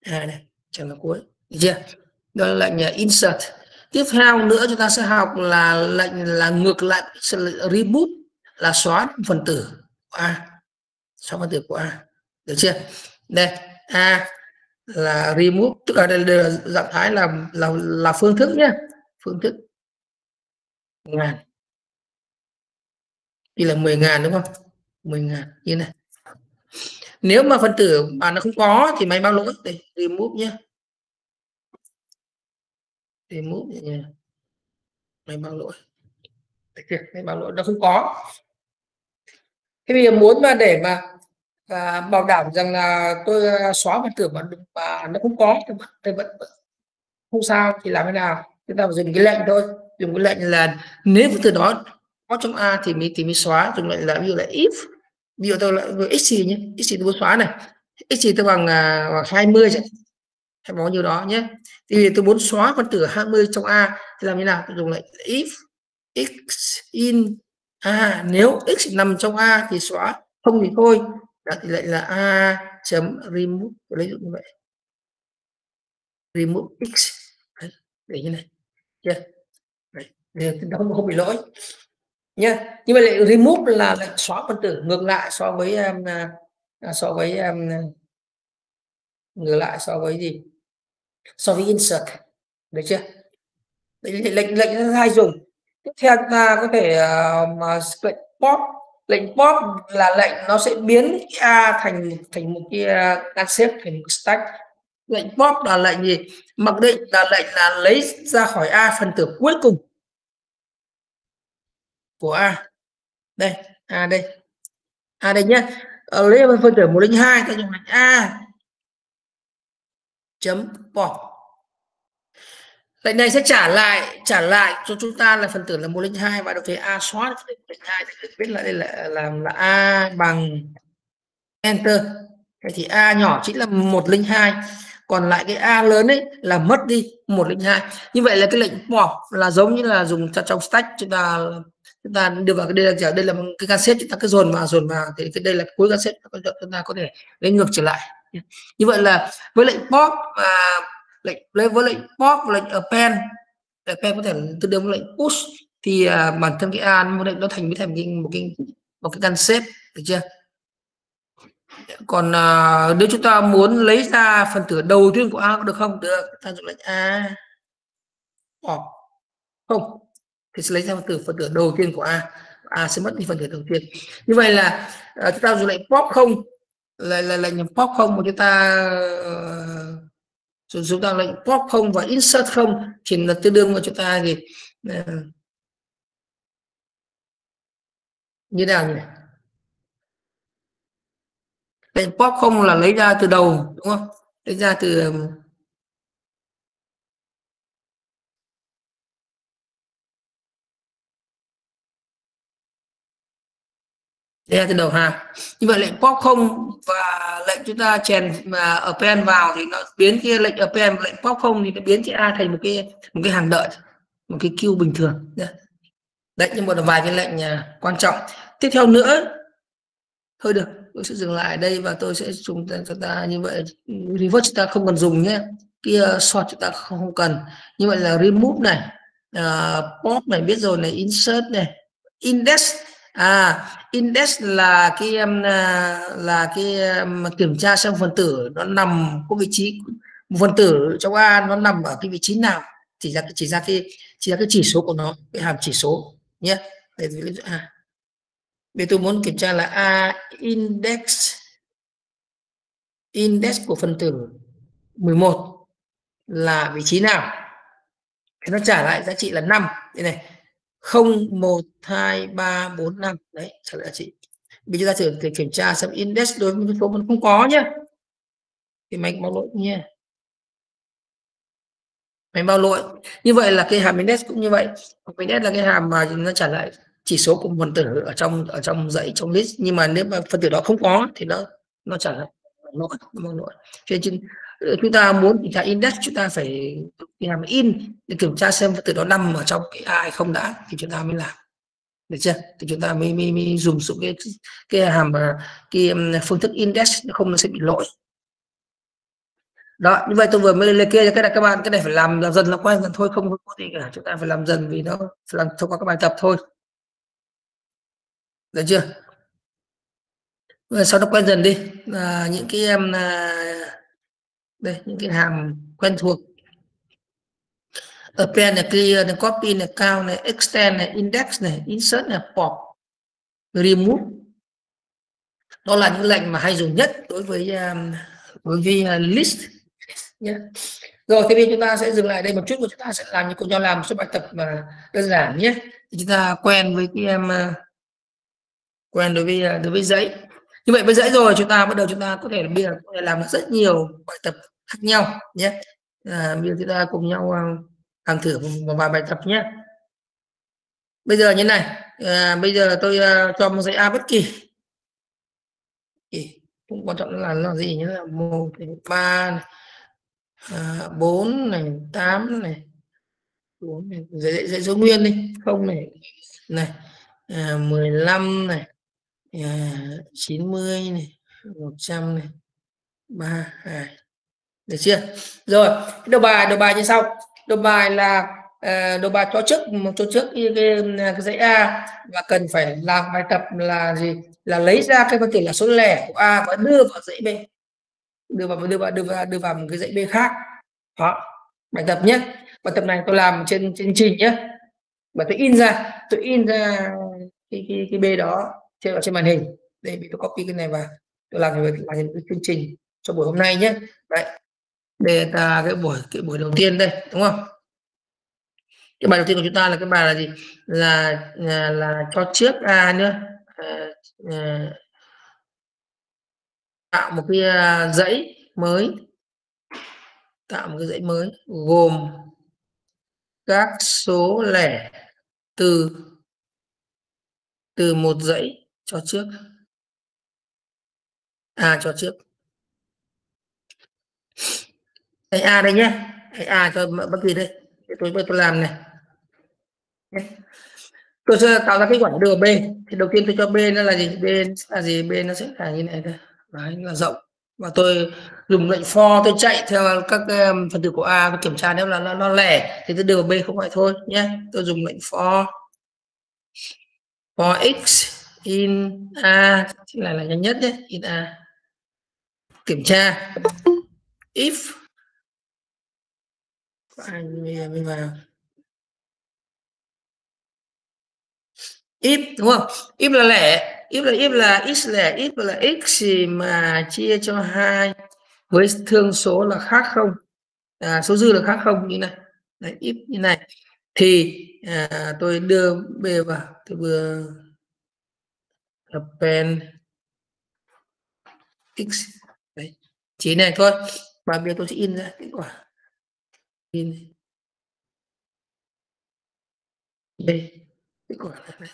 À này chèn vào cuối. Được chưa? Đó là lệnh à, insert. Tiếp theo nữa chúng ta sẽ học là lệnh là ngược lại remove là xóa phần tử của a. Xóa phần tử của a. Được chưa? Đây a là remove tức là đây là dạng thái là là là phương thức nhé phương thức ngàn. Thì là 10 ngàn đúng không? 10 ngàn như này. Nếu mà phân tử mà nó không có thì máy báo lỗi đây remove nhé remove nhé máy báo lỗi. Máy báo lỗi nó không có. Thế bây giờ muốn mà để mà và bảo đảm rằng là tôi à, xóa phần tử mà, mà nó không có thì vẫn không sao thì làm thế nào? Chúng ta phải dùng cái lệnh thôi dùng cái lệnh là nếu từ đó có trong a thì mình thì mình xóa. Dùng lệnh là ví dụ là if. Ví dụ tôi là x nhé. X tôi muốn xóa này. X tôi bằng à, bằng 20 mươi hay bao nhiêu đó nhé. Thì tôi muốn xóa phần tử 20 trong a thì làm như nào? Tôi dùng lệnh if x in. A nếu x nằm trong a thì xóa. Không thì thôi. Đó thì lại là a chấm remove. Lấy dụ như vậy. Remove x. Đấy, để như này. Chưa? Để nó không, bị lỗi. Nhá như vậy lại remove là lệnh xóa phân tử ngược lại so với um, à, à, so với um, ngược lại so với gì? So với insert. Được chưa? Lệnh lệnh lệnh hai dùng. Tiếp theo ta có thể uh, lệnh pop. Lệnh pop là lệnh nó sẽ biến a thành thành một cái can xếp thành một stack. Lệnh pop là lệnh gì? Mặc định là lệnh là lấy ra khỏi a phần tử cuối cùng của a. Đây a đây. A đây nhé ở ờ, đây lấy phần tử một linh hai, ta dùng lệnh a. Chấm pop lệnh này sẽ trả lại trả lại cho chúng ta là phần tử là một linh hai và được về a xóa lệnh hai thì biết là đây là làm là a bằng enter. Vậy thì a nhỏ chính là một linh hai, còn lại cái a lớn ấy là mất đi một linh hai. Như vậy là cái lệnh bỏ là giống như là dùng trong stack chúng ta chúng ta đưa vào cái đây là đây là cái cassette chúng ta cứ dồn vào dồn vào thì cái đây là cuối cassette chúng ta có thể lấy ngược trở lại. Như vậy là với lệnh pop và lệnh lấy với lệnh pop và lệnh append append có thể tương đương với lệnh push thì à, bản thân cái a lệnh nó thành với thành một cái một cái một cái concept được chưa? Còn uh, nếu chúng ta muốn lấy ra phần tử đầu tiên của a có được không? Được ta dùng lệnh a. Oh. không thì sẽ lấy ra phần tử phần tử đầu tiên của a. A sẽ mất đi phần tử đầu tiên. Như vậy là uh, chúng ta dùng lệnh pop không? Là là lệnh pop không? Mà chúng ta ờ, uh, chúng ta lệnh pop không và insert không thì là tương đương với chúng ta gì uh, ờ, như nào nhỉ? Lệnh pop không là lấy ra từ đầu đúng không? Lấy ra từ đây là từ đầu hàng. Như vậy lệnh pop không và lệnh chúng ta chèn mà append vào thì nó biến cái lệnh append lệnh pop không thì nó biến cái a thành một cái một cái hàng đợi một cái queue bình thường. Đấy. Nhưng một vài cái lệnh à, quan trọng. Tiếp theo nữa thôi được tôi sẽ dừng lại đây và tôi sẽ chúng ta, chúng ta như vậy. Reverse chúng ta không cần dùng nhé. Kia ờ, sort chúng ta không cần. Như vậy là remove này. Ờ, uh, pop này biết rồi này insert này. Index à index là cái um, à, là cái um, kiểm tra xem phần tử nó nằm có vị trí một phần tử trong A nó nằm ở cái vị trí nào. Thì ra chỉ ra cái, chỉ ra cái chỉ số của nó, cái hàm chỉ số, nhé. Để à. bây tôi muốn kiểm tra là a index index của phần tử 11 là vị trí nào? Thì nó trả lại giá trị là 5 đây này. 0 1 2 3 4 5 đấy trả lại chị. Bây giờ chúng ta thử kiểm tra xem index đối với số mình không có nhé thì máy báo lỗi nha. Máy báo lỗi như vậy là cái hàm index cũng như vậy. Index là cái hàm mà nó trả lại chỉ số của phần tử ở trong ở trong dãy, trong list nhưng mà nếu mà phần tử đó không có thì nó nó trả lại. Nó không mang lỗi cho nên Ờ, chúng ta muốn kiểm tra index chúng ta phải hàm in để kiểm tra xem từ đó nằm ở trong cái ai không đã thì chúng ta mới làm. Được chưa? Thì chúng ta mới mới, mới dùng dụng cái cái hàm cái um, phương thức index không nó sẽ bị lỗi. Đó như vậy tôi vừa mới liệt kê cho cái này các bạn cái này phải làm, làm dần là quen dần thôi không có gì cả. Chúng ta phải làm dần vì nó phải làm thông qua các bài tập thôi. Được chưa? Sau đó quen dần đi. À, những cái em à, đây những cái hàm quen thuộc. Append này clear này copy này count này extend này index này insert này pop remove. Đó là những lệnh mà hay dùng nhất đối với um, đối với uh, list. Nhé rồi thì bây chúng ta sẽ dừng lại đây một chút và chúng ta sẽ làm như cô nhau làm một số bài tập mà đơn giản nhé. Thì chúng ta quen với cái em quen đối với uh, đối với giấy như vậy với dễ rồi chúng ta bắt đầu chúng ta có thể bây giờ có thể làm rất nhiều bài tập khác nhau nhé. À, bây giờ chúng ta cùng nhau à, làm thử một vài bài tập nhé. Bây giờ như này à, bây giờ tôi uh, cho một giấy a bất kỳ. Không quan trọng là là gì nhé một ba này à, 4 này tám này bốn này dạy, dạy số nguyên đi. Không này này à, 15 này 90 này 100 này 3 2 được chưa? Rồi đầu bài đầu bài như sau. Đầu bài là ờ, đầu bài cho trước một cho trước cái, cái, cái dãy A. Và cần phải làm bài tập là gì? Là lấy ra cái phân tử là số lẻ của A và đưa vào dãy B. Đưa vào đưa vào đưa vào đưa vào một cái dãy b khác. Đó bài tập nhé. Bài tập này tôi làm trên trên trình nhé. Và tôi in ra tôi in ra cái cái, cái b đó trên ở trên màn hình. Đây bị tôi copy cái này vào. Tôi làm việc làm cái chương trình cho buổi hôm nay nhé. Đấy. Đây là cái buổi cái buổi đầu tiên đây đúng không? Cái bài đầu tiên của chúng ta là cái bài là gì? Là là, là cho trước a nữa à, à, tạo một cái à, dãy mới. Tạo một cái dãy mới gồm các số lẻ từ từ một dãy cho trước. A cho trước. Dãy a đây nhé. Dãy a cho bất kỳ đây. Tôi tôi làm này. Tôi sẽ tạo ra kết quả đưa b. Thì đầu tiên tôi cho b nó là gì? B là gì? B nó sẽ là như này đây. Đấy là rộng. Và tôi dùng lệnh for tôi chạy theo các um, phần tử của a và kiểm tra nếu là nó, nó lẻ thì tôi đưa vào b không phải thôi nhé. Tôi dùng lệnh for. For x in a là là nhanh nhất nhé. In a. Kiểm tra. If. Anh bây vào. If đúng không? If là lẻ. If là if là x lẻ. If là x mà chia cho hai với thương số là khác không? À, số dư là khác không? Như này. Đấy, if như này. Thì à, tôi đưa b vào. Tôi vừa append x. Đấy chỉ này thôi. Và bây giờ tôi sẽ in ra kết quả. In. Đây kết quả. Này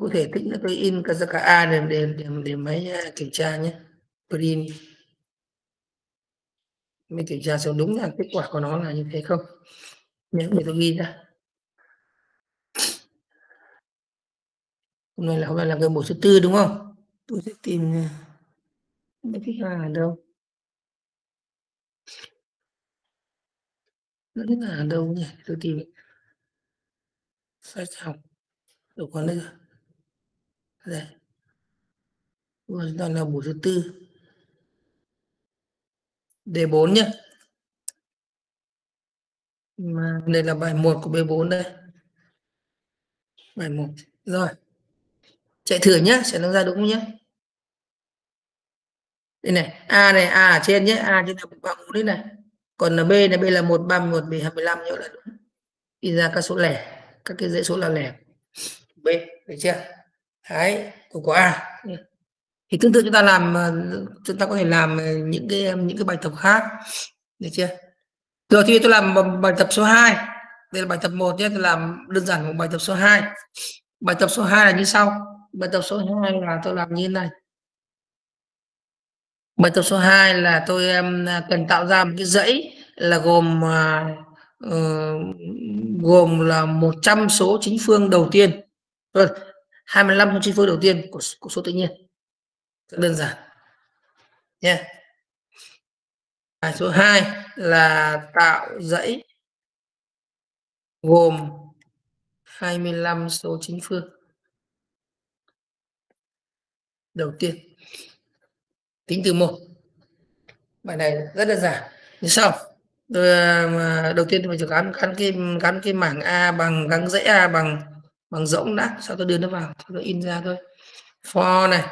có thể tính là tôi in cả cả a để để để, để máy à, kiểm tra nhé. Print. Mình kiểm tra xem đúng là kết quả của nó là như thế không? Nhé để tôi ghi ra. Hôm nay là hôm nay là cái bộ số tư đúng không? Tôi sẽ tìm mấy cái ở đâu. Nó là ở đâu nhỉ? Tôi tìm sách học đâu còn đây đây. Rồi đó là bộ số tư đề 4 nhé mà đây là bài 1 của B4 đây. Bài 1 rồi chạy thử nhé sẽ nó ra đúng nhé đây này, a này, a ở trên nhé a trên là ba đấy này. Còn là b là b là một ba, một b hai mươi lăm là đúng. Đi ra các số lẻ, các cái dãy số là lẻ. B được chưa? Đấy của có a. Thì tương tự chúng ta làm ờ, chúng ta có thể làm ờ, những cái những cái bài tập khác. Được chưa? Rồi thì tôi làm bài tập số 2 đây là bài tập 1 nhé tôi làm đơn giản một bài tập số 2 bài tập số 2 là như sau bài tập số 2 là tôi làm như thế này. Bài tập số 2 là tôi um, cần tạo ra một cái dãy là gồm uh, gồm là 100 số chính phương đầu tiên. Rồi 25 số chính phương đầu tiên của, của số tự nhiên. Rất đơn giản. Nha yeah. bài số 2 là tạo dãy gồm 25 số chính phương đầu tiên tính từ một. Bài này rất đơn giản. Như sau. À, đầu tiên mình chỉ gắn gắn cái gắn cái mảng a bằng gắn dãy a bằng bằng rỗng đã. Sau tôi đưa nó vào tôi in ra thôi. For này.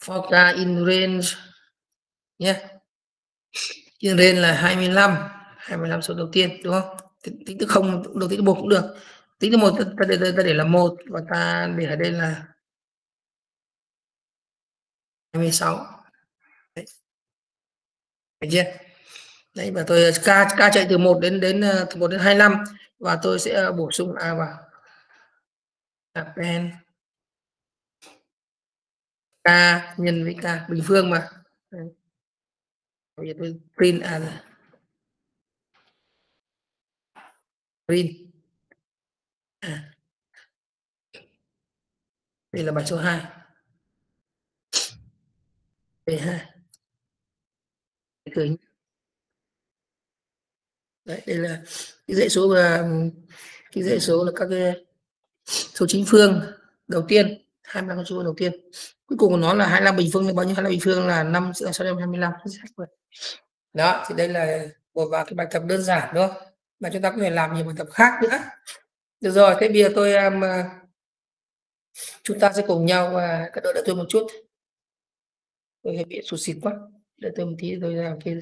For k in range. Nhé. Yeah. in range là 25 25 số đầu tiên đúng không? Tính từ không đầu tiên từ một cũng được. Tính từ một ta để, ta để là một và ta để ở đây là 26 đấy. Được chưa? Đấy, và tôi k k chạy từ 1 đến đến ờ, từ 1 đến 25 và tôi sẽ ờ, bổ sung a vào. Append k nhân với k, bình phương mà. Đấy. Bây giờ tôi print a ra. Print. À. Đây là bài số 2 đây ha cười đấy đây là cái dãy số và cái dãy số là các cái số chính phương đầu tiên 25 con số đầu tiên. Cuối cùng của nó là 25 bình phương là bao nhiêu 25 bình phương là 5 625 đó thì đây là một vài cái bài tập đơn giản đó mà chúng ta có thể làm nhiều bài tập khác nữa. Được rồi thế bây giờ tôi um, à, chúng ta sẽ cùng nhau và uh, các đội đợi tôi một chút. Tôi hơi bị sụt xịt quá tôi một tí tôi kia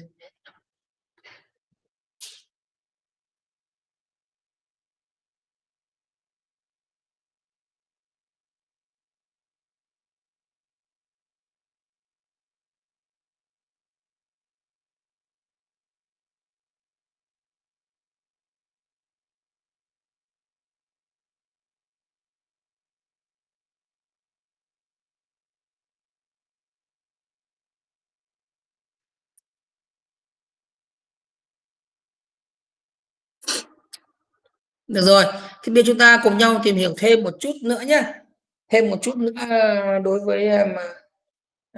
được rồi thì bây giờ chúng ta cùng nhau tìm hiểu thêm một chút nữa nhé thêm một chút nữa ờ, đối với ờ, mà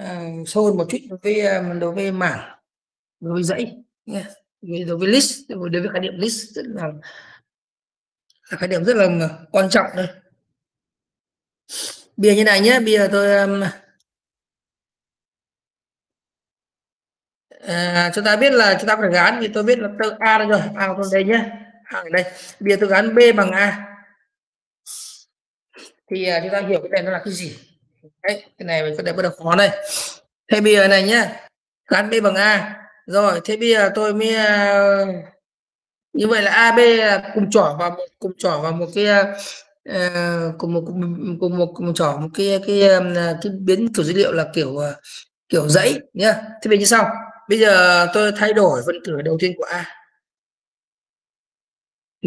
uh, sâu hơn một chút đối với đối với mảng đối với dãy đối với list đối với khái niệm list rất là, là khái niệm rất là quan trọng đây. Bây giờ như này nhé bây giờ tôi um, à, chúng ta biết là chúng ta phải gán thì tôi biết là từ a đây rồi a của tôi đây nhé hàng đây bây giờ tôi gắn b bằng a. Thì uh, chúng ta hiểu cái này nó là cái gì? Đấy cái này mình có thể bắt đầu khó đây thế bây giờ này nhá gắn b bằng a. Rồi thế bây giờ tôi mới uh, như vậy là ab cùng trỏ vào một cùng trỏ vào một cái uh, cùng một cùng, cùng một cùng trỏ một cái cái cái biến kiểu dữ liệu là kiểu uh, kiểu dãy nhá. Thế bây như sau. Bây giờ tôi thay đổi phân tử đầu tiên của a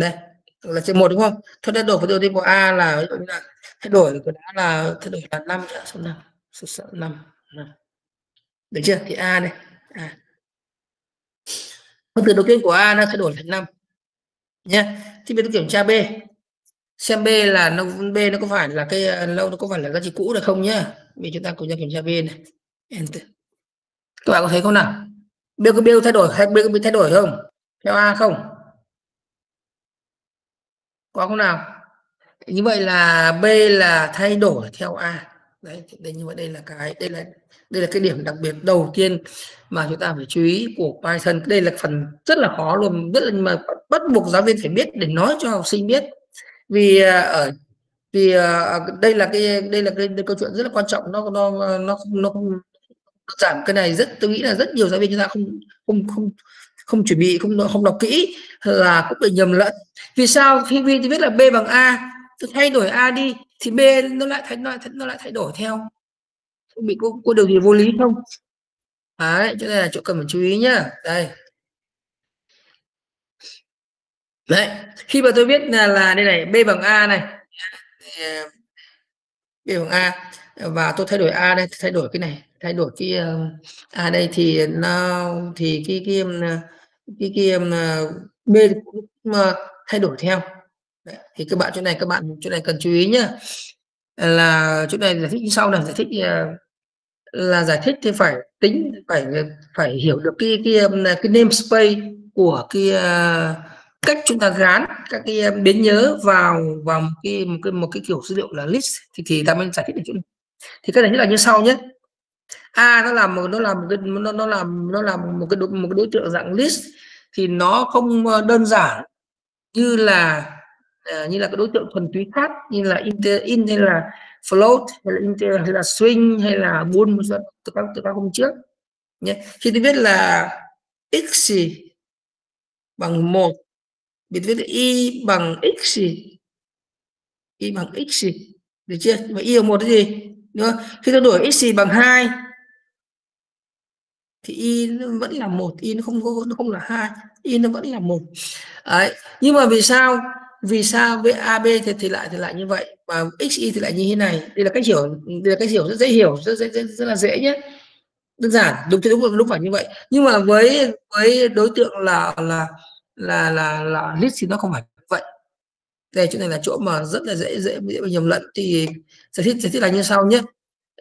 đây, là trên một đúng không? Thôi thay đổi phân tử đầu tiên của a là, ví dụ như là, thay đổi của đã là, thay đổi là năm số năm số năm được chưa? Thì a này, a. Phần tử đầu tiên của a nó thay đổi thành năm nhé thì bây giờ kiểm tra b. Xem b là nó, b nó có phải là cái à, lâu nó có phải là giá trị cũ được không nhá? Vì chúng ta cùng nhau kiểm tra b này. Enter. Các bạn có thấy không nào? B có b thay đổi hay b có bị thay đổi không? Theo a không? Có không nào? Như vậy là b là thay đổi theo a. Đấy đây như vậy đây là cái đây là đây là cái điểm đặc biệt đầu tiên mà chúng ta phải chú ý của Python. Đây là phần rất là khó luôn rất là mà bắt buộc giáo viên phải biết để nói cho học sinh biết. Vì à, ở vì à, à, đây là cái đây là cái, cái câu chuyện rất là quan trọng nó nó nó nó không giảm cái này rất tôi nghĩ là rất nhiều giáo viên chúng ta không không không không chuẩn bị không không đọc kỹ là cũng bị nhầm lẫn. Vì sao? Khi vi biết là b bằng a tôi thay đổi a đi thì b nó lại thay nó lại, nó lại thay đổi theo. Bị có, có điều gì vô lý không? Đấy cho nên là chỗ cần phải chú ý nhá. Đây. Đấy khi mà tôi biết là, là đây này b bằng a này. B bằng a. Và tôi thay đổi a đây thay đổi cái này thay đổi cái uh, a đây thì nó thì cái cái cái, cái, cái uh, b cũng à, thay đổi theo. Đấy. thì các bạn chỗ này các bạn chỗ này cần chú ý nhá. Là chỗ này giải thích như sau này giải thích à, là giải thích thì phải tính phải phải hiểu được cái cái cái namespace của cái à, cách chúng ta gán các cái biến nhớ vào vào một cái một cái, một cái kiểu dữ liệu là list. Thì thì ta mới giải thích được chỗ này. Thì cái này là như sau nhé a nó làm một nó làm một cái nó nó làm nó làm một cái đối, một cái đối tượng dạng list thì nó không ờ, đơn giản như là ờ, như là cái đối tượng thuần túy khác như là inter, in hay là float hay là inter, hay là swing hay là bull từ các từ các hôm trước, nhé. Khi tôi viết là x bằng một biết viết là y bằng x y bằng x được chưa? Mà y bằng một cái gì? Đúng không? khi tôi đổi x bằng hai thì y nó vẫn là một y nó không có nó không là hai y nó vẫn là một. Đấy nhưng mà vì sao? Vì sao với ab thì, thì lại thì lại như vậy? Và xy thì lại như thế này? Đây là cách hiểu đây là cách hiểu rất dễ hiểu rất rất, rất, rất là dễ nhé. Đơn giản đúng thì đúng đúng phải như vậy. Nhưng mà với với đối tượng là là là là là list thì nó không phải vậy. Đây chỗ này là chỗ mà rất là dễ dễ dễ bị nhầm lẫn. Thì giải thích giải thích là như sau nhé.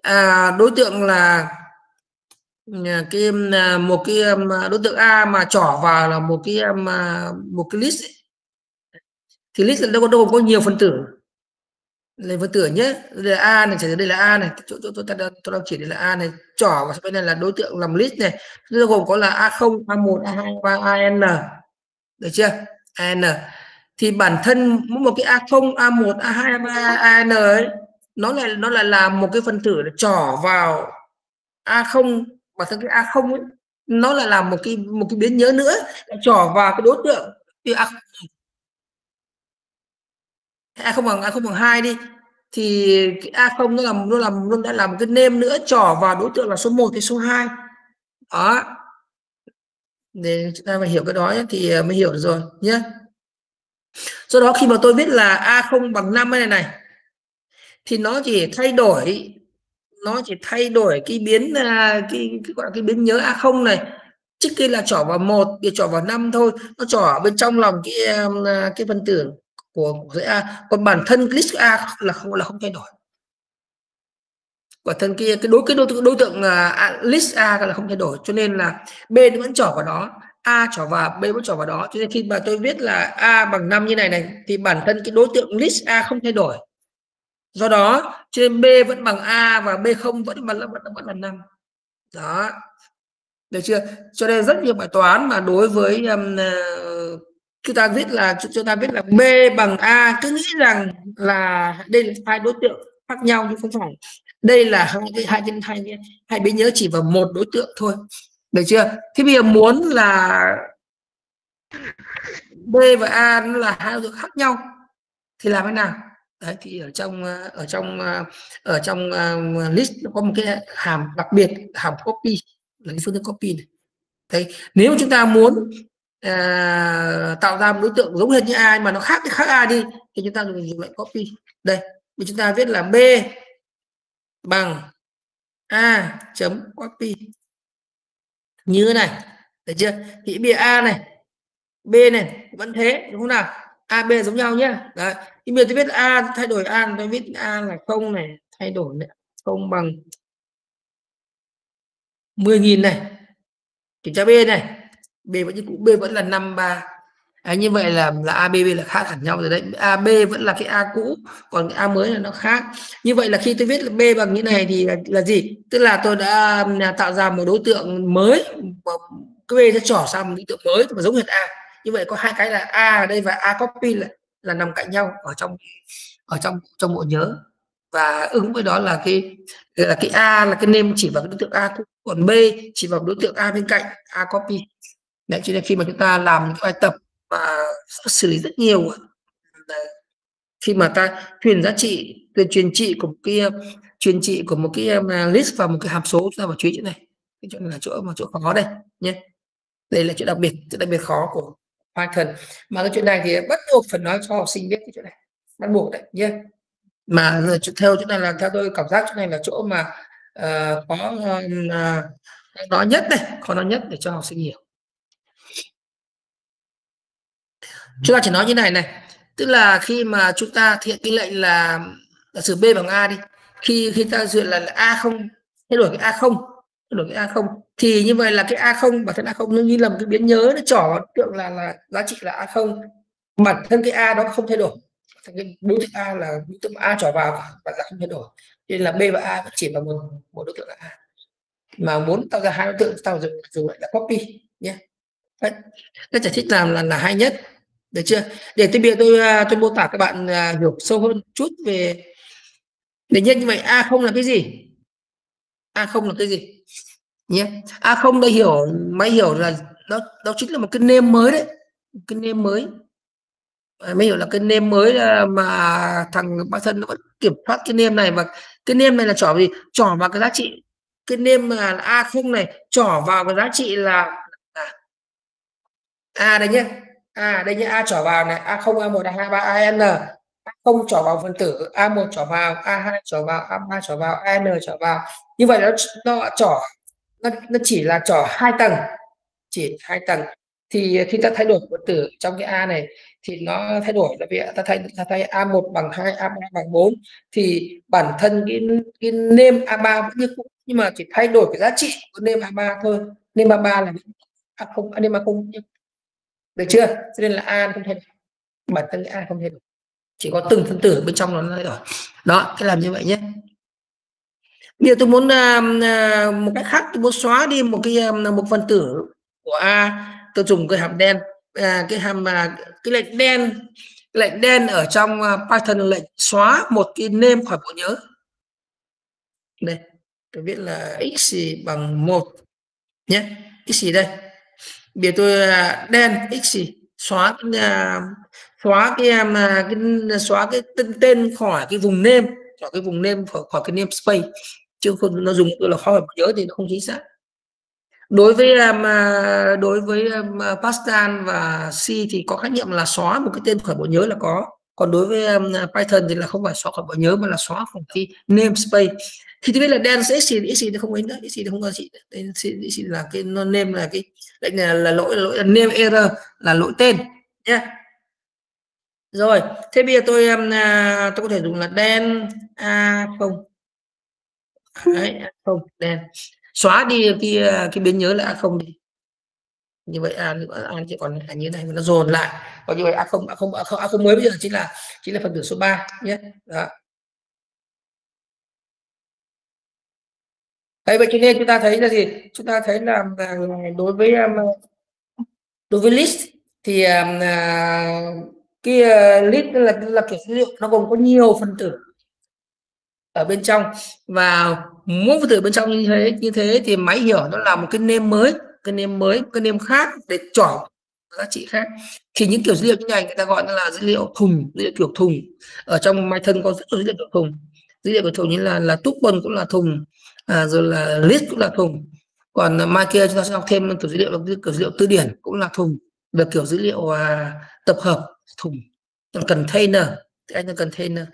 À, đối tượng là cái một cái um, đối tượng A mà trỏ vào là một cái um, à, một cái list ấy. thì list nó có, đâu có nhiều phân tử. Lấy phân tử nhé. Đây là A này chỉ đây là A này. Chỗ chỗ tôi ta tôi đang chỉ đây là A này. Trỏ vào bên này là đối tượng làm list này. Nó gồm có là A0 A1 A2 và AN được chưa? An thì bản thân mỗi một cái a0 a1 a2 a3 an ấy, nó là nó là làm một cái phân tử để trỏ vào a0 bản thân cái a không nó là làm một cái một cái biến nhớ nữa trỏ vào cái đối tượng thì a a không bằng a không bằng hai đi. Thì cái a không nó làm nó làm nó đã làm một cái nêm nữa trỏ vào đối tượng là số 1 thì số 2 đó. Để chúng ta phải hiểu cái đó nhé, thì ờ, mới hiểu được rồi nhé. Do đó khi mà tôi biết là a không bằng 5 này này thì nó chỉ thay đổi nó chỉ thay đổi cái biến à, cái, cái gọi là cái biến nhớ a không này. Trước kia là trỏ vào một bị trỏ vào năm thôi. Nó trỏ bên trong lòng cái à, à, cái phân tử của, của dãy a. Còn bản thân list a là không là không thay đổi. Bản thân kia cái đối cái đối, đối tượng uh, list A là không thay đổi. Cho nên là B nó vẫn trỏ vào đó A trỏ vào B vẫn trỏ vào đó. Cho nên khi mà tôi viết là A bằng 5 như này này thì bản thân cái đối tượng list A không thay đổi do đó trên B vẫn bằng A và B không vẫn vẫn vẫn, vẫn là năm. Đó. Được chưa? Cho nên rất nhiều bài toán mà đối với um, ờ, chúng ta viết là chúng ta biết là B bằng A cứ nghĩ rằng là đây là hai đối tượng khác nhau nhưng không phải. Đây là hai cái hai cái hai cái hai bên nhớ chỉ vào một đối tượng thôi. Được chưa? Thế bây giờ muốn là B và A nó là hai đối tượng khác nhau thì làm thế nào? Đấy thì ở trong ờ, ở trong ờ, ở trong ờ, list nó có một cái hàm đặc biệt hàm copy là cái phương thức copy này. Đấy nếu chúng ta muốn à, tạo ra một đối tượng giống hệt như ai mà nó khác cái khác ai đi thì chúng ta dùng lệnh copy. Đây thì chúng ta viết là b bằng a chấm copy. Như thế này được chưa? Thì bìa a này b này vẫn thế đúng không nào? A b giống nhau nhé đấy thì bây giờ tôi viết a thay đổi a tôi viết a là không này thay đổi này không bằng 10.000 này. Kiểm tra b này b vẫn như cũ b vẫn là 53 à, như vậy là là a b b là khác hẳn nhau rồi đấy. A b vẫn là cái a cũ còn cái a mới là nó khác. Như vậy là khi tôi viết là b bằng như này thì là, là gì? Tức là tôi đã um, tạo ra một đối tượng mới cái b sẽ trỏ sang một đối tượng mới mà giống hệt a. Như vậy có hai cái là a ở đây và a copy là là nằm cạnh nhau ở trong ở trong trong bộ nhớ. Và ứng với đó là cái là cái a, là cái name chỉ vào cái đối tượng a còn b chỉ vào đối tượng a bên cạnh, a copy. Đấy cho nên khi mà chúng ta làm những bài tập và xử lý rất nhiều khi mà ta truyền giá trị truyền truyền trị của một cái, truyền trị của một cái um, list vào một cái hàm số chúng ta phải chú ý chỗ này. Cái chỗ này là chỗ mà chỗ khó đây, nhé. Đây là chỗ đặc biệt, chỗ đặc biệt khó của Python. Mà cái chuyện này thì bắt buộc phải nói cho học sinh biết cái chuyện này. Bắt buộc đấy nhé mà theo chỗ này là theo tôi cảm giác chỗ này là chỗ mà uh, có uh, nói nhất này khó nói nhất để cho học sinh hiểu. Chúng ta chỉ nói như này này. Tức là khi mà chúng ta thực hiện cái lệnh là giả sử b bằng a đi. Khi khi ta duyệt là a không thay đổi cái a không đổi cái a không. Thì như vậy là cái a không, bản thân a không, nó như là một cái biến nhớ, nó trỏ tượng là là giá trị là a không. Bản thân cái a đó không thay đổi. Cái đối tượng a là đối tượng a trỏ vào và giá không thay đổi. Nên là b và a vẫn chỉ là một một đối tượng là a. Mà muốn tạo ra hai đối tượng, tạo dựng, dùng lại là copy, nhé. Đấy. cái giải thích làm là là hay nhất. Được chưa? Để tôi bây tôi tôi mô tả các bạn à, hiểu sâu hơn chút về. Để nhân như vậy a không là cái gì? A không là cái gì? Nhé. A không, đây hiểu, máy hiểu là đó đó chính là một cái nêm mới đấy. Cái nêm mới. À, mới hiểu là cái nêm mới mà thằng bản thân nó vẫn kiểm soát cái nêm này và cái nêm này là trỏ gì? Trỏ vào cái giá trị. Cái nêm mà a không này, trỏ vào cái giá trị là a đây nhé. À đây nhé, a trỏ vào này. A không, a một, a hai ba, a n không trỏ vào phần tử A1 trỏ vào A2 trỏ vào A3 trỏ vào AN trỏ vào. Như vậy nó nó trỏ nó, nó chỉ là trỏ hai tầng chỉ hai tầng. Thì khi ta thay đổi phần tử trong cái a này thì nó thay đổi là vì ta thay ta thay a1 bằng 2 a3 bằng 4 thì bản thân cái cái nêm a3 vẫn như cũ nhưng mà chỉ thay đổi cái giá trị của nêm a3 thôi. Nêm a3 là à a không nêm a0 được chưa? Cho nên là a không thay đổi. Bản thân cái a không thay đổi chỉ có từng phân tử bên trong nó thay đổi. Đó cái làm như vậy nhé. Bây giờ tôi muốn uh, một cách khác tôi muốn xóa đi một cái à, một phân tử của a. Tôi dùng cái hàm đen à, cái hàm mà cái lệnh đen cái lệnh đen ở trong Python lệnh xóa một cái name khỏi bộ nhớ. Đây tôi viết là x bằng một nhé. X đây? Bây giờ tôi đen x xóa xóa cái em cái xóa cái tên tên khỏi cái vùng name khỏi cái vùng name khỏi, khỏi cái name space. Chứ không nó dùng là khỏi nhớ thì nó không chính xác. Đối với mà đối với em Pascal và C thì có khái niệm là xóa một cái tên khỏi bộ nhớ là có. Còn đối với em Python thì là không phải xóa khỏi bộ nhớ mà là xóa khỏi cái namespace thì tôi biết là đen sẽ x x thì không ấy nữa x thì không có gì. Đây x là cái nó name là cái lệnh này là lỗi là lỗi là name error là lỗi tên nhé rồi thế bây giờ tôi um, tôi có thể dùng là đen a không? (laughs) Đấy không đen. Xóa đi cái cái biến nhớ là a không đi. Như vậy a nữa a chỉ còn là như này mà nó dồn lại. Và như vậy a không a không a không a không mới bây giờ chính là chính là phần tử số 3 nhé. Đó. Đấy, vậy cho nên chúng ta thấy là gì? Chúng ta thấy là, là đối với um, đối với list thì um, cái ờ, uh, list là là kiểu dữ liệu nó gồm có nhiều phần tử ở bên trong. Và mỗi phần tử bên trong như thế như thế thì máy hiểu nó là một cái nêm mới cái nêm mới cái nêm khác để chọn giá trị khác. Thì những kiểu dữ liệu như này người ta gọi là dữ liệu thùng dữ liệu kiểu thùng. Ở trong máy thân có rất nhiều dữ liệu kiểu thùng. Dữ liệu kiểu thùng như là là tuple cũng là thùng à, rồi là list cũng là thùng. Còn mai kia chúng ta sẽ học thêm kiểu dữ liệu là kiểu dữ liệu từ điển cũng là thùng. Được kiểu dữ liệu à, tập hợp thùng. Container anh là container.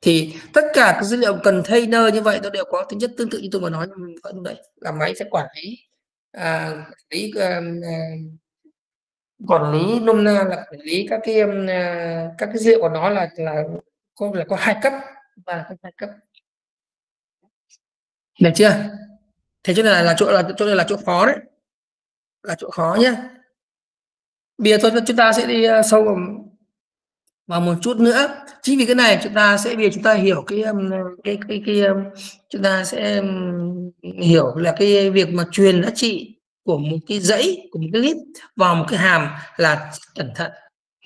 Thì tất cả các dữ liệu container như vậy nó đều có tính chất tương tự như tôi vừa nói vẫn vậy là máy sẽ quản lý à, lý à, à, quản lý nôm na là quản lý các cái um, à, các cái dữ liệu của nó là là có là có hai cấp và hai cấp. Được chưa? Thế cho nên là, là chỗ là chỗ này là chỗ khó đấy. Là chỗ khó nhé bây giờ thôi chúng ta sẽ đi ờ, sâu vào, vào một chút nữa. Chính vì cái này chúng ta sẽ vì chúng ta hiểu cái cái cái, cái, chúng ta sẽ hiểu là cái việc mà truyền giá trị của một cái dãy của một cái list vào một cái hàm là cẩn thận.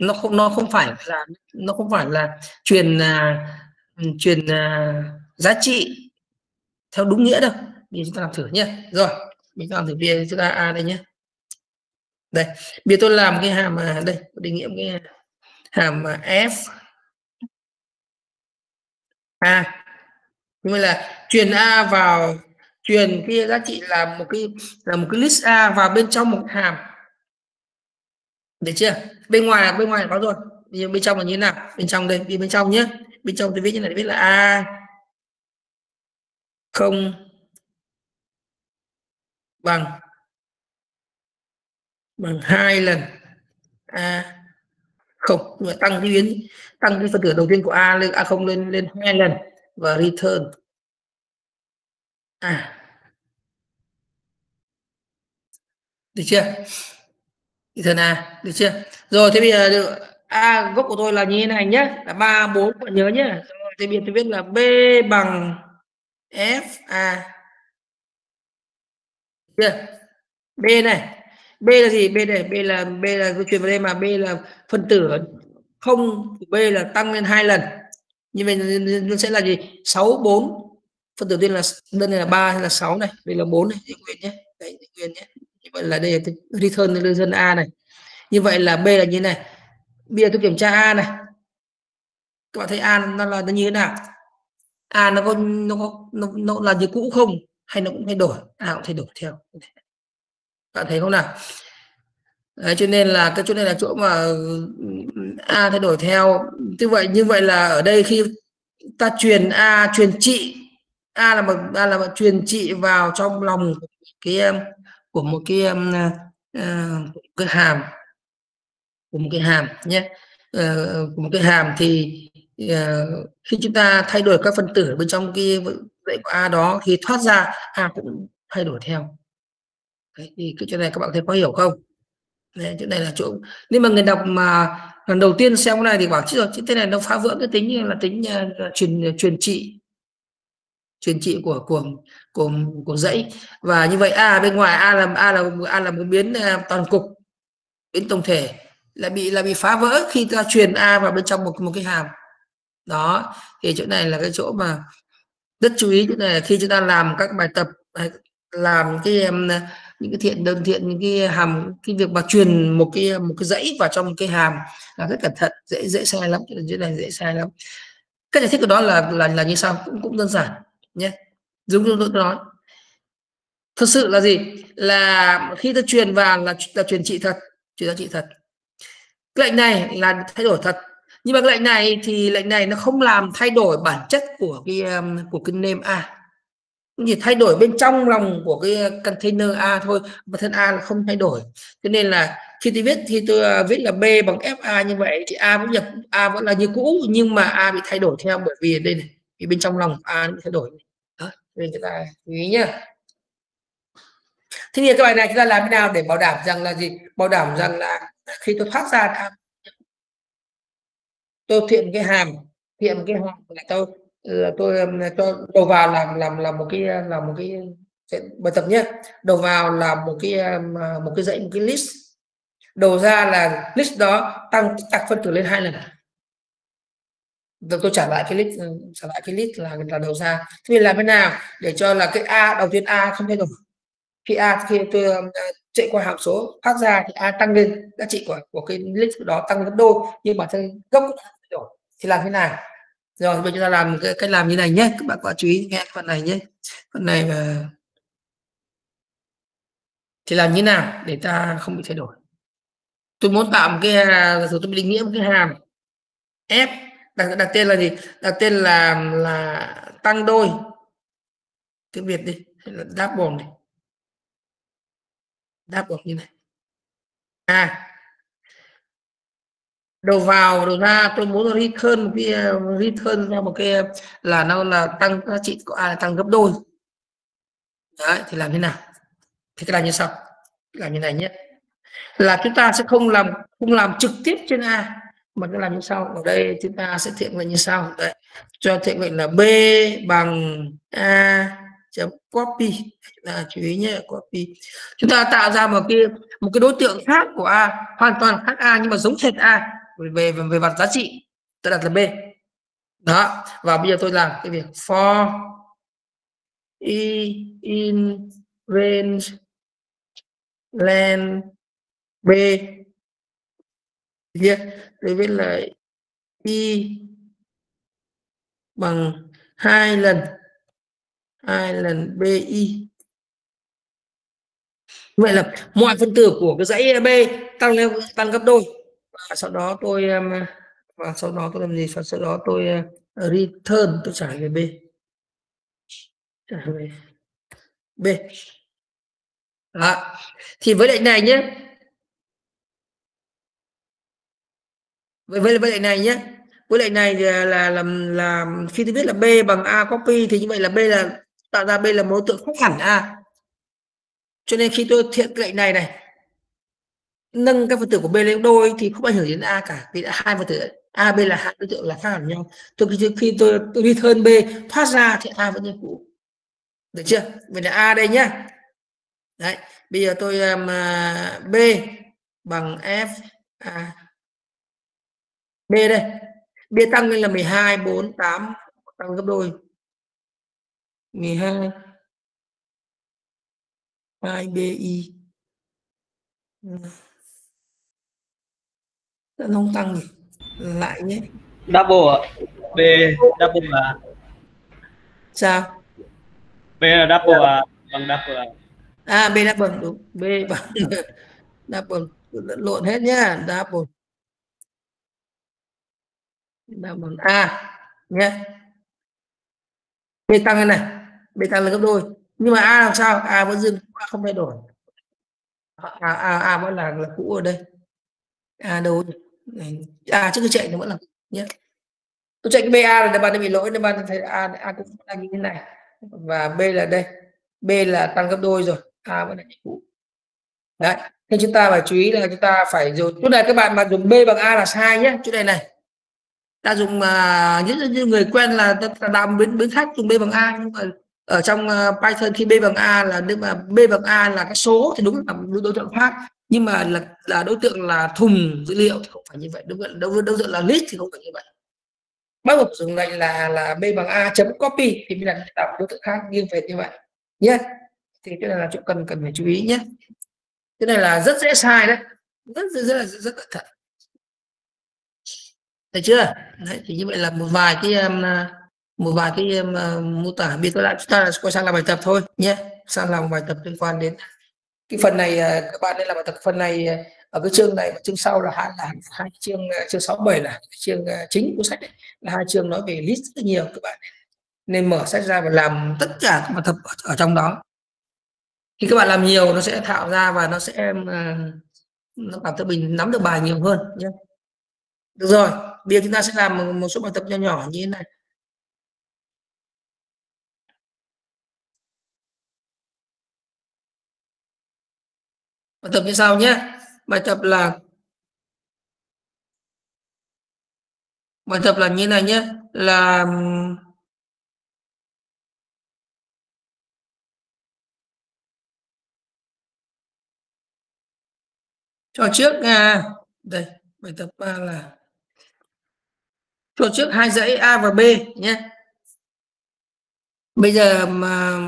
Nó không nó không phải là nó không phải là truyền uh, truyền uh, giá trị theo đúng nghĩa đâu. Bây giờ chúng ta làm thử nhé. Rồi mình làm thử bây chúng ta a đây nhé đây bây giờ tôi làm cái hàm mà, đây định nghĩa cái hàm. Mà f. A. Như là truyền a vào, truyền kia giá trị là một cái, là một cái list a vào bên trong một hàm. Được chưa? Bên ngoài bên ngoài có rồi. Nhưng bên trong là như thế nào? Bên trong đây, đi bên trong nhé. Bên trong tôi viết như này, viết là a. Không. Bằng bằng hai lần. A, không mà tăng cái biến tăng cái phần tử đầu tiên của a lên, a không lên lên hai lần và return. À. Được chưa? Return a, được chưa? Rồi, thế bây giờ a, gốc của tôi là như thế này nhé là ba, bốn, bạn nhớ nhé rồi, thế bây giờ tôi viết là b bằng f a. Chưa? B này b là gì? B này b là b là tôi chuyện vào đây mà b là phân tử không b là tăng lên hai lần. Như vậy nó sẽ là gì? sáu bốn. Phân tử tiên là đơn này là ba hay là sáu này? Đây là bốn này nguyên nhé. Đấy nguyên nhé. Như vậy là đây là return return a này. Như vậy là b là như này. Bây giờ tôi kiểm tra a này. Các bạn thấy a nó là nó như thế nào? A nó có nó có nó, nó là như cũ không? Hay nó cũng thay đổi? A cũng thay đổi theo bạn thấy không nào? Đấy, cho nên là cái chỗ này là chỗ mà ừ, a thay đổi theo. Như vậy như vậy là ở đây khi ta truyền a truyền trị a là một a là một truyền trị vào trong lòng cái um, của một cái uh, cái hàm. Của một cái hàm nhé. Uh, của một cái hàm thì uh, khi chúng ta thay đổi các phân tử bên trong cái dãy của a đó thì thoát ra a cũng thay đổi theo. Đấy, thì cái chỗ này các bạn thấy có hiểu không? Đấy, chỗ này là chỗ nhưng mà người đọc mà lần đầu tiên xem cái này thì bảo chứ rồi thế này nó phá vỡ cái tính là tính uh, truyền ờ, truyền trị. Truyền trị của của của của dãy. Và như vậy a bên ngoài a là a là a là một biến uh, ờ, toàn cục biến tổng thể là bị là bị phá vỡ khi ta truyền a vào bên trong một một cái hàm. Đó thì chỗ này là cái chỗ mà rất chú ý. Chỗ này là khi chúng ta làm các bài tập à, làm cái um, những cái thiện, đơn thiện, những cái hàm, cái việc mà truyền một cái một cái dãy vào trong cái hàm là rất cẩn thận, dễ dễ sai lắm, cái này dễ sai lắm. Cách giải thích của đó là là là như sau, cũng cũng đơn giản nhé. Giống như tôi nói, thực sự là gì? Là khi ta truyền vào là là truyền trị thật, truyền giá trị thật. Cái lệnh này là thay đổi thật. Nhưng mà cái lệnh này thì lệnh này nó không làm thay đổi bản chất của cái um, của cái name a chỉ thay đổi bên trong lòng của cái container A thôi và thân A là không thay đổi. Cho nên là khi tôi viết thì tôi à, viết là B bằng FA như vậy thì A vẫn nhập A vẫn là như cũ, nhưng mà A bị thay đổi theo bởi vì đây này, vì bên trong lòng A bị thay đổi. Đó nên chúng ta chú ý nhá. Thế thì cái bài này, chúng ta làm thế nào để bảo đảm rằng là gì? Bảo đảm rằng là khi tôi thoát ra tôi thiện cái hàm, thiện cái hàm là tôi là tôi cho đầu vào làm làm làm một cái là một cái bài tập nhé. Đầu vào là một cái ờ, một cái dãy, một cái list. Đầu ra là list đó tăng tăng phân tử lên hai lần. Rồi tôi trả lại cái list trả lại cái list là là đầu ra. Thì làm thế nào để cho là cái a, đầu tiên a không thay đổi? Khi a, khi tôi chạy qua hàm số, phát ra thì a tăng lên giá trị của của cái list đó tăng gấp đôi, nhưng mà thân gốc đổi. Thì làm thế nào? Rồi bây giờ chúng ta làm cái cách làm như này nhé. Các bạn có chú ý nghe phần này nhé. Phần này mà thì làm như nào để ta không bị thay đổi? Tôi muốn tạo một cái à, rồi tôi định nghĩa một cái hàm f đặt, đặt tên là gì? Đặt tên là là tăng đôi. Tiếng việt đi hay là double đi? Double như này. À đầu vào, đầu ra, tôi muốn return một cái return ra một cái, là nó là tăng giá trị của a là tăng gấp đôi. Đấy, thì làm thế nào? Thì cái làm như sau. Làm như này nhé. Là chúng ta sẽ không làm không làm trực tiếp trên a, mà nó làm như sau. Ở đây chúng ta sẽ thiện nguyện như sau. Đấy. Cho thiện nguyện là b bằng a chấm copy. Là chú ý nhé, copy. Chúng ta tạo ra một cái một cái đối tượng khác của a, hoàn toàn khác a, nhưng mà giống hệt a về về, về mặt giá trị tôi đặt là b. Đó và bây giờ tôi làm cái việc for i in range len b. Kia tôi viết là y bằng hai lần hai lần bi vậy là mọi phân tử của cái dãy b tăng lên tăng gấp đôi và sau đó tôi và sau đó tôi làm gì? Và sau đó tôi ờ, return tôi trả về b. Trả về b. Đó. thì với lệnh này nhé. Với với, với lệnh này nhé. Với lệnh này là là là, là khi tôi viết là b bằng a copy thì như vậy là b là tạo ra b là một đối tượng khác hẳn a. Cho nên khi tôi thiện lệnh này này nâng các phần tử của b lên đôi thì không ảnh hưởng đến a cả vì đã hai phần tử a b là hai đối tượng là khác hẳn nhau. Tôi khi, khi tôi tôi đi hơn b thoát ra thì a vẫn như cũ. Được chưa? Vậy là a đây nhá. Đấy bây giờ tôi um, à, b bằng f a b đây. B tăng lên là 12 4 8 tăng gấp đôi. 12 2 bi nó không tăng lại nhé. Double ạ. B double là sao? B là double à? Bằng double à. À b double đúng. B. Bằng (laughs) double. Lẫn lộn hết nhá. Double. Double. A nhé b tăng lên này. B tăng lên gấp đôi. Nhưng mà a làm sao? A vẫn dừng a không thay đổi. A a, a vẫn là là cũ ở đây. A đâu a trước khi chạy nó vẫn là nhé tôi chạy cái ba là bạn bị lỗi nên bạn thấy a a cũng là như thế này. Và b là đây b là tăng gấp đôi rồi a vẫn là cũ đấy nên chúng ta phải chú ý là chúng ta phải dùng chỗ này các bạn mà dùng b bằng a là sai nhé chỗ này này. Ta dùng uh, những, những người quen là ta làm biến biến khách dùng b bằng a nhưng mà ở trong uh, Python khi b bằng a là nếu mà b bằng a là cái số thì đúng là đối tượng khác nhưng mà là là đối tượng là thùng dữ liệu thì không phải như vậy. Đúng tượng đối, đối tượng là list thì không phải như vậy. Bắt buộc dùng lệnh là là b bằng a chấm copy thì mới là tạo đối tượng khác nghiêng về như vậy. Nhé yeah. thì cái này là chỗ cần cần phải chú ý nhé cái này là rất dễ sai đấy. Rất rất rất là rất cẩn thận. Thấy chưa? Đấy, thì như vậy là một vài cái um, một vài cái um, mô tả. Biết tôi lại chúng ta quay sang làm bài tập thôi nhé sang làm bài tập liên quan đến cái phần này à, các bạn nên làm bài tập phần này à, ở cái chương này và chương sau là hai là hai chương à, chương sáu bảy là chương chính của sách đấy. Là hai chương nói về list rất nhiều các bạn. Nên mở sách ra và làm tất cả các bài tập ở, ở trong đó. Khi các bạn làm nhiều nó sẽ tạo ra và nó sẽ nó cảm thấy mình nắm được bài nhiều hơn nhé. Được rồi bây giờ chúng ta sẽ làm một số bài tập nhỏ nhỏ như thế này. Bài tập như sau nhé. Bài tập là bài tập là như này nhé. Là cho trước à, đây bài tập 3 là cho trước hai dãy A và B nhé. Bây giờ mà,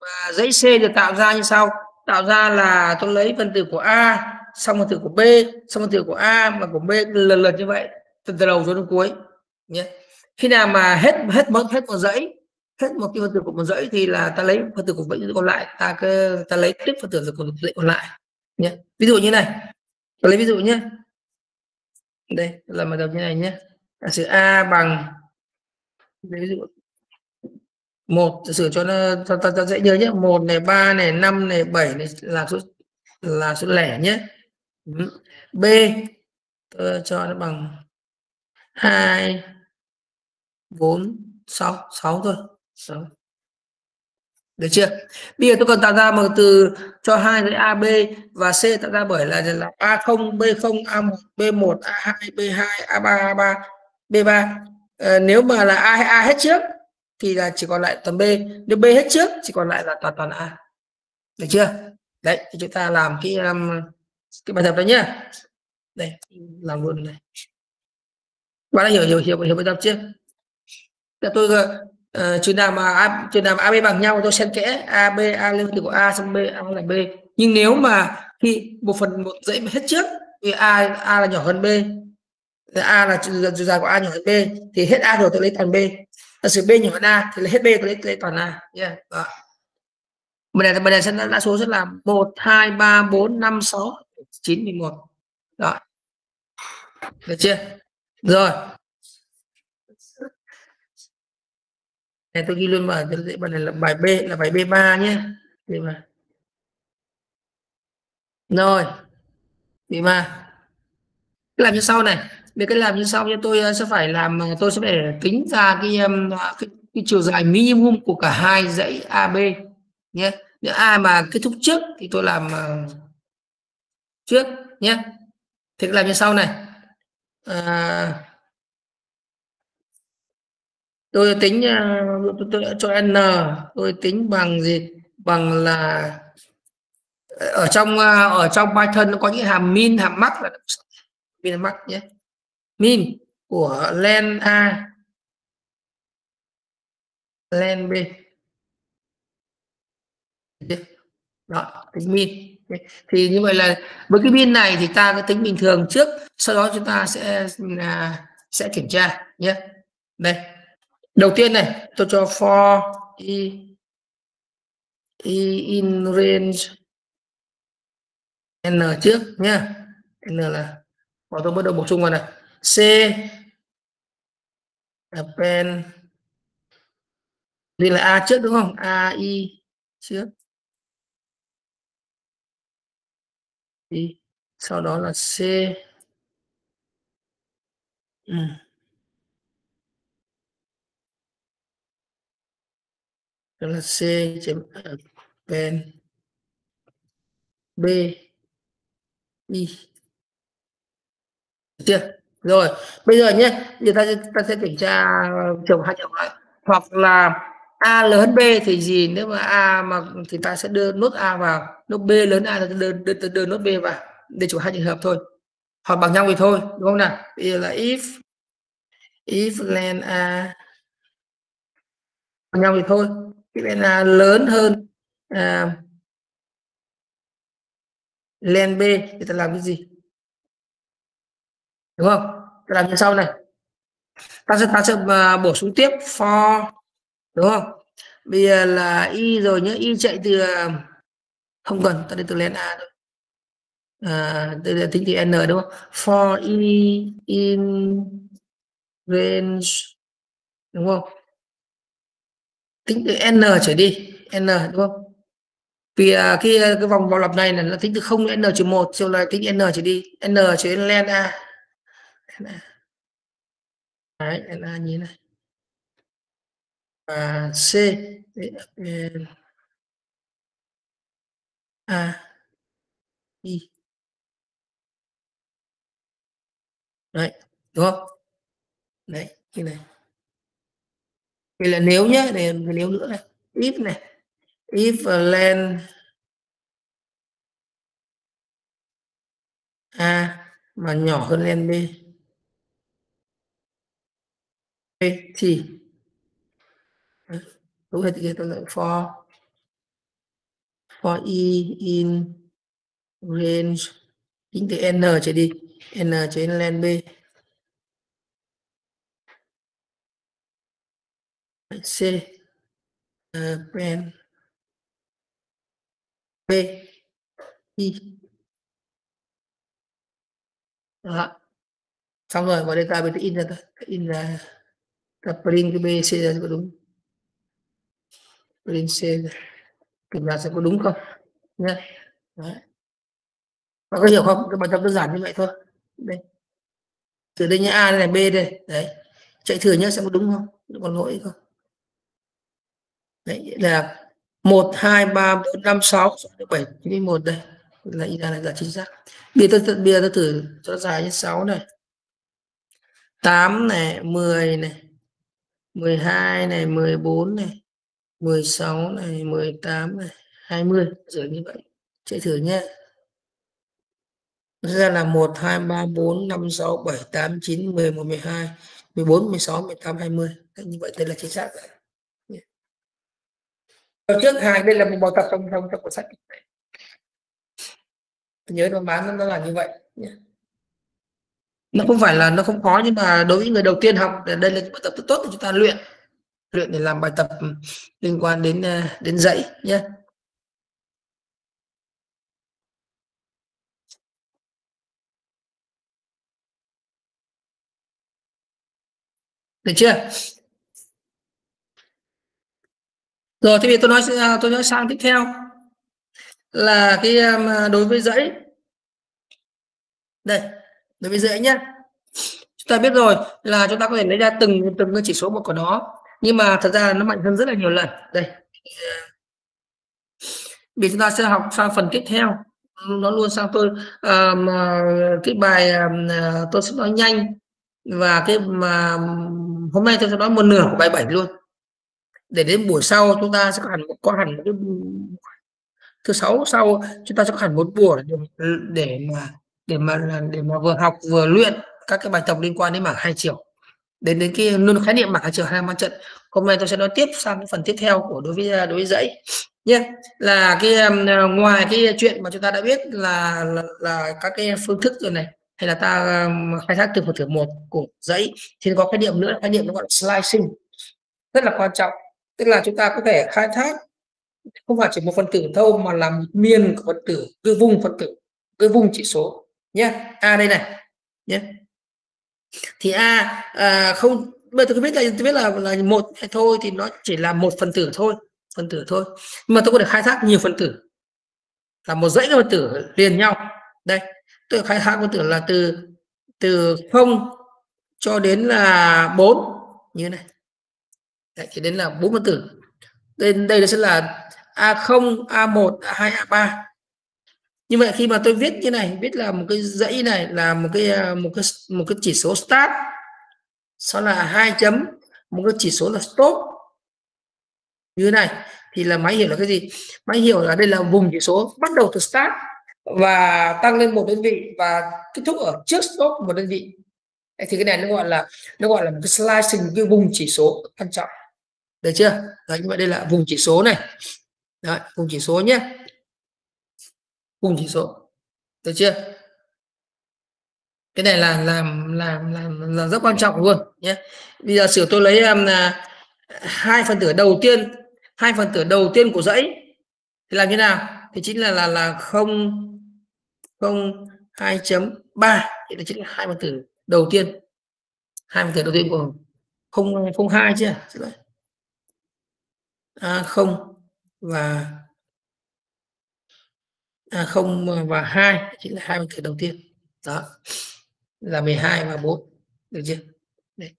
mà dãy C được tạo ra như sau tạo ra là tôi lấy phần tử của A xong phần tử của B xong phần tử của A mà của B lần lượt như vậy từ, từ đầu cho đến cuối nhé. Khi nào mà hết hết mất hết một dãy hết một cái phần tử của một dãy thì là ta lấy phần tử của dãy còn lại ta cứ ta lấy tiếp phần tử của dãy còn lại nhé. Ví dụ như này ta lấy ví dụ nhé. Đây là bài tập như này nhé. Giả sử a bằng đây, ví dụ một sửa cho nó ta, ta, ta dễ nhớ nhé. Một này ba này năm này bảy này là số là số lẻ nhé. B tôi cho nó bằng hai bốn sáu sáu thôi. Sáu. Được chưa? Bây giờ tôi cần tạo ra một từ cho hai cái ab và c tạo ra bởi là là a 0 b 0 a 1 b 1 a 2 b 2 a 3 a 3 b 3 à, ờ, nếu mà là a a hết trước thì là chỉ còn lại toàn b. Nếu b hết trước chỉ còn lại là toàn toàn a. Được chưa? Đấy thì chúng ta làm cái um, cái bài tập đó nhá. Đây làm luôn này. Bạn đã hiểu hiểu hiểu hiểu bài tập chưa? Là tôi uh, chừng nào mà a, chừng nào mà ab bằng nhau tôi xen kẽ ab a lên từ của a xong b a là b. Nhưng nếu mà khi một phần một dãy hết trước thì a a là nhỏ hơn b. A là chiều dài của a nhỏ hơn b. Thì hết a rồi tôi lấy toàn b giả sử b nhỏ hơn a thì lấy hết b tôi lấy, lấy toàn a. Yeah. Đó. bên này bên này sẽ đã số sẽ là một hai ba bốn năm sáu chín mười một. Được chưa? Rồi. Này tôi ghi luôn vào bài này là bài B là bài B3 nhé. Đi mà. rồi. B3 làm như sau này để cái làm như sau như ờ, ờ, tôi sẽ phải làm tôi sẽ phải tính ra cái cái, cái chiều dài minimum của cả hai dãy AB nhé. Nếu A mà kết thúc trước thì tôi làm ờ, trước nhé. Thì làm như sau này. À, tôi tính tôi, tôi, cho n tôi tính bằng gì? Bằng là ở trong ở trong Python nó có những hàm min hàm max là min hàm max nhé min. Của len a. Len b. Đó tính min. Thì như vậy là với cái min này thì ta có tính bình thường trước sau đó chúng ta sẽ à, sẽ kiểm tra nhé. Đây. Đầu tiên này tôi cho for i, i in range n trước nhé. N là bỏ tôi bắt đầu bổ sung vào này c. Append. Đây là a trước đúng không? A, i trước. Đi. Sau đó là c. Ừ. đó là c chấm pen b, I. Chưa? Rồi bây giờ nhé người ta ta sẽ kiểm tra chồng hai chồng lại. Hoặc là a lớn hơn b thì gì nếu mà a mà thì ta sẽ đưa nốt a vào. Nốt b lớn a thì đưa, đưa, đưa, đưa nốt b vào để chủ hai trường hợp thôi. Hoặc bằng nhau thì thôi đúng không nào? Bây giờ là if if len a bằng nhau thì thôi. If len a lớn hơn à, len b thì ta làm cái gì? Đúng không? Ta làm như sau này. Ta sẽ ta sẽ à, bổ sung tiếp. For. Đúng không? Bây giờ là y rồi nhớ y chạy từ à, không cần. Ta đi từ len a thôi. À, từ tính từ n đúng không? For y in range. Đúng không? Tính từ n trở đi. N đúng không? Vì uh, cái cái vòng vòng lặp này là nó tính từ không n trừ một. Rồi là tính n trở đi. N trở lên a a Đấy, là như này. Và C. A. I. Đấy đúng không? Đấy như này. Đây là nếu nhé để nếu nữa này. If này. If len a mà nhỏ hơn len b thì đúng rồi thì tôi lại for for e in range tính từ n trở đi n trở lên len b. C ờ, uh, pen b e đó. Xong rồi vào đây ta bây in ra ta. In ra ta print cái b c ra có đúng print c ra kiểm tra xem có đúng không? Nhé Đấy. Bạn có hiểu không? Cái bài tập đơn giản như vậy thôi. Đây. Từ đây nhé a đây này, b đây. Đấy. Chạy thử nhé xem có đúng không? Còn lỗi không đấy, là một, hai, ba, bốn, năm, sáu bảy chín một đây. Là y ra là chính xác. Bây giờ tôi bây giờ tôi thử cho dài như sáu này. 8 này 10 này. 12 này 14 này 16 này 18 này 20 rồi như vậy. Chạy thử nhé. Ra là 1 2 3 4 5 6 7 8 9 10 11 12 14 16 18 20 Đấy, như vậy đây là chính xác rồi. Đầu trước hàng đây là một bài tập trong trong trong cuốn sách này. nhớ nó bán nó là như vậy nhé nó không phải là nó không khó, nhưng mà đối với người đầu tiên học đây là bài tập rất tốt để chúng ta luyện. Luyện để làm bài tập liên quan đến ờ, đến dãy nhé. Được chưa? Rồi thì tôi nói ờ, tôi nói sang tiếp theo. Là cái ờ, đối với dãy. Đây đối với dễ nhé chúng ta biết rồi là chúng ta có thể lấy ra từng từng cái chỉ số một của nó. Nhưng mà thật ra nó mạnh hơn rất là nhiều lần. Đây. Vì chúng ta sẽ học sang phần tiếp theo. Nó luôn sang tôi um, cái bài um, tôi sẽ nói nhanh. Và cái mà hôm nay tôi sẽ nói một nửa của bài 7 luôn. Để đến buổi sau chúng ta sẽ có hẳn có hẳn một cái thứ sáu sau chúng ta sẽ có hẳn một buổi để mà để mà để mà vừa học vừa luyện các cái bài tập liên quan đến mảng hai chiều. Đến đến cái luôn khái niệm mảng hai chiều hai mặt trận. Hôm nay tôi sẽ nói tiếp sang cái phần tiếp theo của đối với đối với dãy. Nhé là cái um, ngoài cái chuyện mà chúng ta đã biết là là, là các cái phương thức rồi này hay là ta um, khai thác từ phần thử một của dãy thì có cái niệm nữa khái niệm nó gọi là slicing. Rất là quan trọng. Tức là chúng ta có thể khai thác không phải chỉ một phần tử thâu mà là một miền của phần tử cái vùng phần tử cái vùng chỉ số nhé a đây này. Nhé thì a à, không bây giờ tôi biết là tôi biết là là một thôi thì nó chỉ là một phần tử thôi phần tử thôi. Nhưng mà tôi có thể khai thác nhiều phần tử. Là một dãy các phần tử liền nhau. Đây tôi khai thác phần tử là từ từ không cho đến là 4 như này. Đấy, thì đến là bốn phân tử. Đây đây sẽ là a0 a1 a2 a3 như vậy khi mà tôi viết như này viết là một cái dãy này là một cái à, một cái một cái chỉ số start sau là hai chấm một cái chỉ số là stop. Như thế này thì là máy hiểu là cái gì? Máy hiểu là đây là vùng chỉ số bắt đầu từ start và tăng lên một đơn vị và kết thúc ở trước stop một đơn vị. Thì cái này nó gọi là nó gọi là một cái slicing cái vùng chỉ số quan trọng. Được chưa? Đấy, như vậy đây là vùng chỉ số này. Đấy, vùng chỉ số nhé cùng chỉ số. Được chưa? Cái này là làm làm làm là rất quan trọng luôn nhé. Bây giờ sửa tôi lấy em là hai phần tử đầu tiên hai phần tử đầu tiên của dãy thì làm như nào? Thì chính là là là không không hai chấm ba. Thì là chính là hai phần tử đầu tiên. Hai phần tử đầu tiên của không không hai chưa? À, không và à, 0 và 2 chính là hai phần tử đầu tiên. Đó. Là 12 và 4 được chưa? Đấy.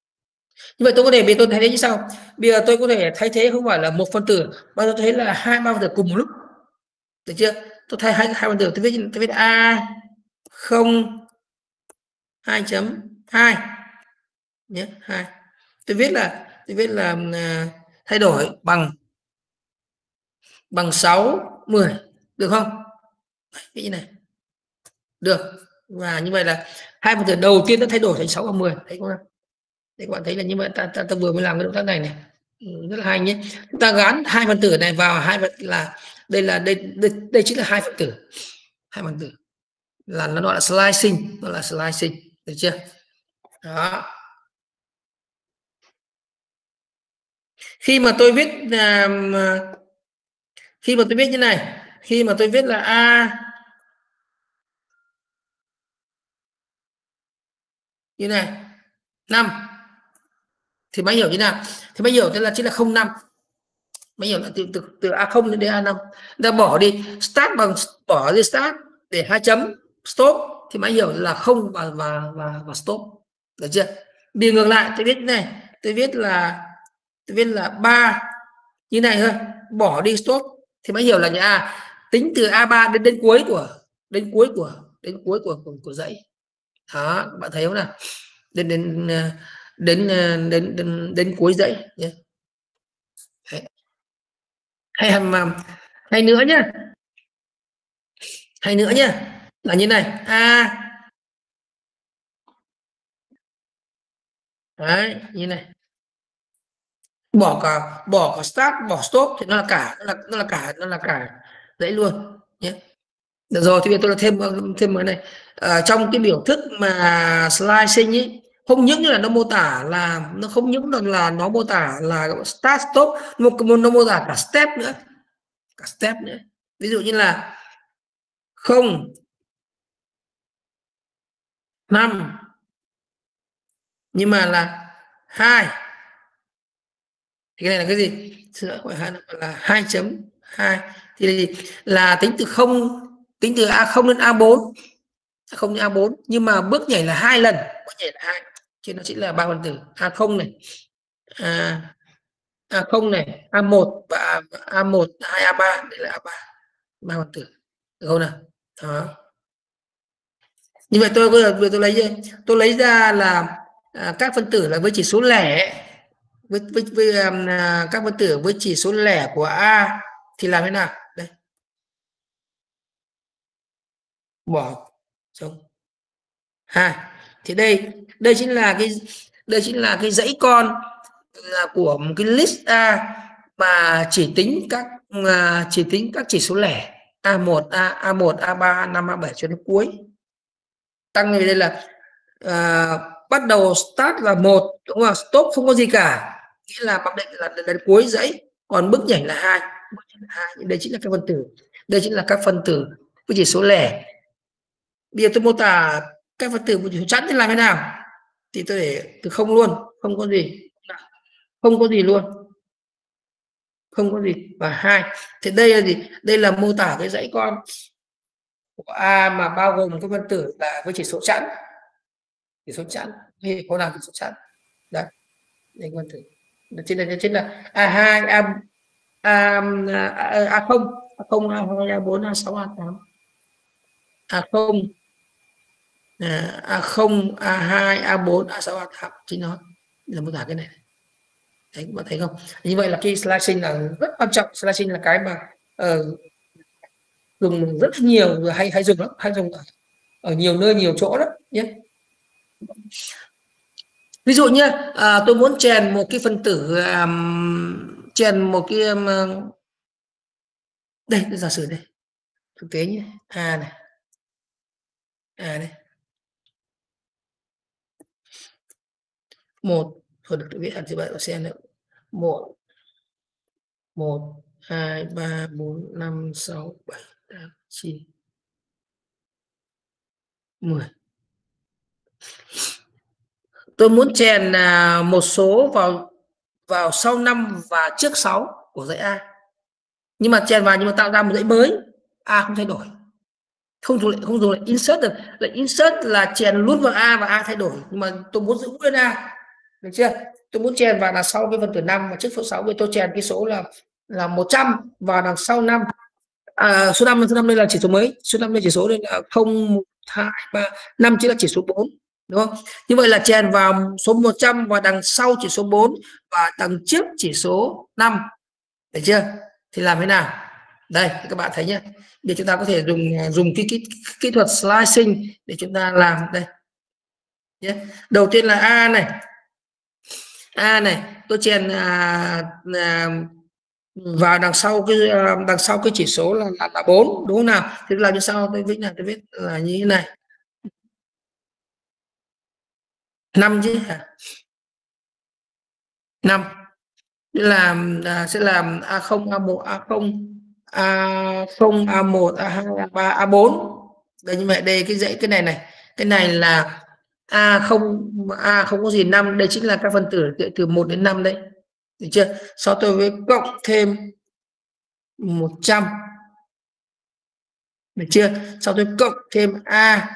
như vậy tôi có thể bây tôi thay thế như sau. Bây giờ tôi có thể thay thế không phải là một phân tử mà tôi thấy là hai ba phân tử cùng một lúc. Được chưa? Tôi thay hai hai phân tử tôi viết tôi viết a không hai chấm hai. Nhé hai. Tôi viết là tôi viết là à, thay đổi bằng bằng 6 10 được không? Cái này. Được. Và như vậy là hai phần tử đầu tiên nó thay đổi thành 6 và 10 thấy không đấy các bạn thấy là như vậy ta, ta, ta vừa mới làm cái động tác này này. Ừ, rất là hay nhé. Chúng ta gắn hai phần tử này vào hai vật là đây là đây đây, đây chính là hai phần tử. Hai phần tử. Là nó gọi là slicing nó là slicing. Được chưa? Đó. Khi mà tôi viết uh, khi mà tôi viết như này khi mà tôi viết là a như này năm. Thì máy hiểu như nào? Thì máy hiểu tức là chính là không năm. Máy hiểu là từ từ từ a không đến a năm. Ta bỏ đi. Start bằng bỏ đi start để hai chấm. Stop. Thì máy hiểu là không và và và, và stop. Được chưa? Bị ngược lại tôi viết này. Tôi viết là tôi viết là ba. Như này thôi. Bỏ đi stop. Thì máy hiểu là nhà a tính từ a3 đến đến cuối của đến cuối của đến cuối của của, của dãy. Đó bạn thấy không nào? Đến đến ờ, đến đến đến, đến, đến cuối dãy nhé hay mà hay nữa nhá. Hay nữa nhá. Là như này. A. Đấy như này. Bỏ cả bỏ cả start bỏ stop thì nó là cả nó là nó là cả nó là cả đấy luôn nhé. Được rồi thì bây giờ tôi là thêm thêm cái này. À, trong cái biểu thức mà slicing ấy không những là nó mô tả là nó không những là, là nó mô tả là start stop một nó mô tả cả step nữa cả step nữa. Ví dụ như là không năm nhưng mà là hai. Thì cái này là cái gì? Sửa khỏi hai là hai chấm hai thì là tính từ không tính từ a không đến a 4 không đến a 4 nhưng mà bước nhảy là hai lần. Bước nhảy là hai. Chứ nó chỉ là ba phần tử. A không này a a không này a 1 và a 1 hai a 3 đây là a 3 ba phần tử. Được không nào? Đó. Như vậy tôi bây tôi lấy tôi lấy ra là à, các phân tử là với chỉ số lẻ. Với, với, với um, các phân tử với chỉ số lẻ của a thì làm thế nào đây bỏ. Xong ha thì đây đây chính là cái đây chính là cái dãy con là của một cái list a mà chỉ tính các à, chỉ tính các chỉ số lẻ a1 a a1 a3 a5 a7 cho đến cuối. Tăng này đây là à, bắt đầu start là một đúng không? Stop không có gì cả. Nghĩa là mặc định là đến cuối dãy còn bước nhảy là hai. Hai đây chính là các phân tử. Đây chính là các phân tử với chỉ số lẻ bây giờ tôi mô tả các phân tử một chỉ số chẵn thì làm thế nào? Thì tôi để từ không luôn, không có gì. Không có gì luôn. Không có gì. Và hai, thì đây là gì? Đây là mô tả cái dãy con của a mà bao gồm các phân tử là với chỉ số chẵn. Chỉ số chẵn. Thì có nào chỉ số chẵn. Đấy đây phân tử. Trên là trên là a hai a a a không. A không, a hai, a bốn, a sáu, a tám. A không a0, a2, a4, a6, a8 chính nó là mô tả cái này. Đấy các bạn thấy không? Như vậy là cái slicing là rất quan trọng. Slicing là cái mà uh, dùng rất nhiều hay hay dùng lắm hay dùng ở, ở nhiều nơi nhiều chỗ đó nhé. Ví dụ như à, tôi muốn chèn một cái phân tử um, chèn một cái um, đây giả sử đây. Thực tế nhé. A này. A này. Một. Thôi được viết hẳn như vậy và xem nữa một. Một, hai, ba, bốn, năm, sáu, bảy, tám, chín, mười. Tôi muốn chèn à, một số vào vào sau năm và trước 6 của dãy A. Nhưng mà chèn vào nhưng mà tạo ra một dãy mới. A không thay đổi. Không dùng lại, không dùng lại insert được. Lại insert là chèn luôn vào A và A thay đổi. Nhưng mà tôi muốn giữ nguyên A được chưa? Tôi muốn chèn vào là sau cái phần tử 5 và trước số 6 thì tôi chèn cái số là là 100 và đằng sau 5 à, số 5 số 5 đây là chỉ số mấy số 5 đây chỉ số đây là 0 1 2 3 5 chỉ là chỉ số 4 đúng không? Như vậy là chèn vào số 100 và đằng sau chỉ số 4 và đằng trước chỉ số 5 được chưa? Thì làm thế nào? Đây các bạn thấy nhé để chúng ta có thể dùng dùng cái kỹ, kỹ thuật slicing để chúng ta làm đây. Nhé đầu tiên là a này a này tôi chèn à, à, vào đằng sau cái à, đằng sau cái chỉ số là là, là 4 đúng không nào? Thì làm như sau tôi viết là tôi viết là như thế này. Năm chứ hả? Năm. Làm à, sẽ làm a0 a1 a0 a0 a1 a2 a3 a4 đây như vậy đây cái dãy cái này này. Cái này là a không a không có gì, năm, đây chính là các phân tử từ 1 đến 5 đấy. Được chưa? Sau tôi với cộng thêm 100 được chưa? Sau tôi cộng thêm a.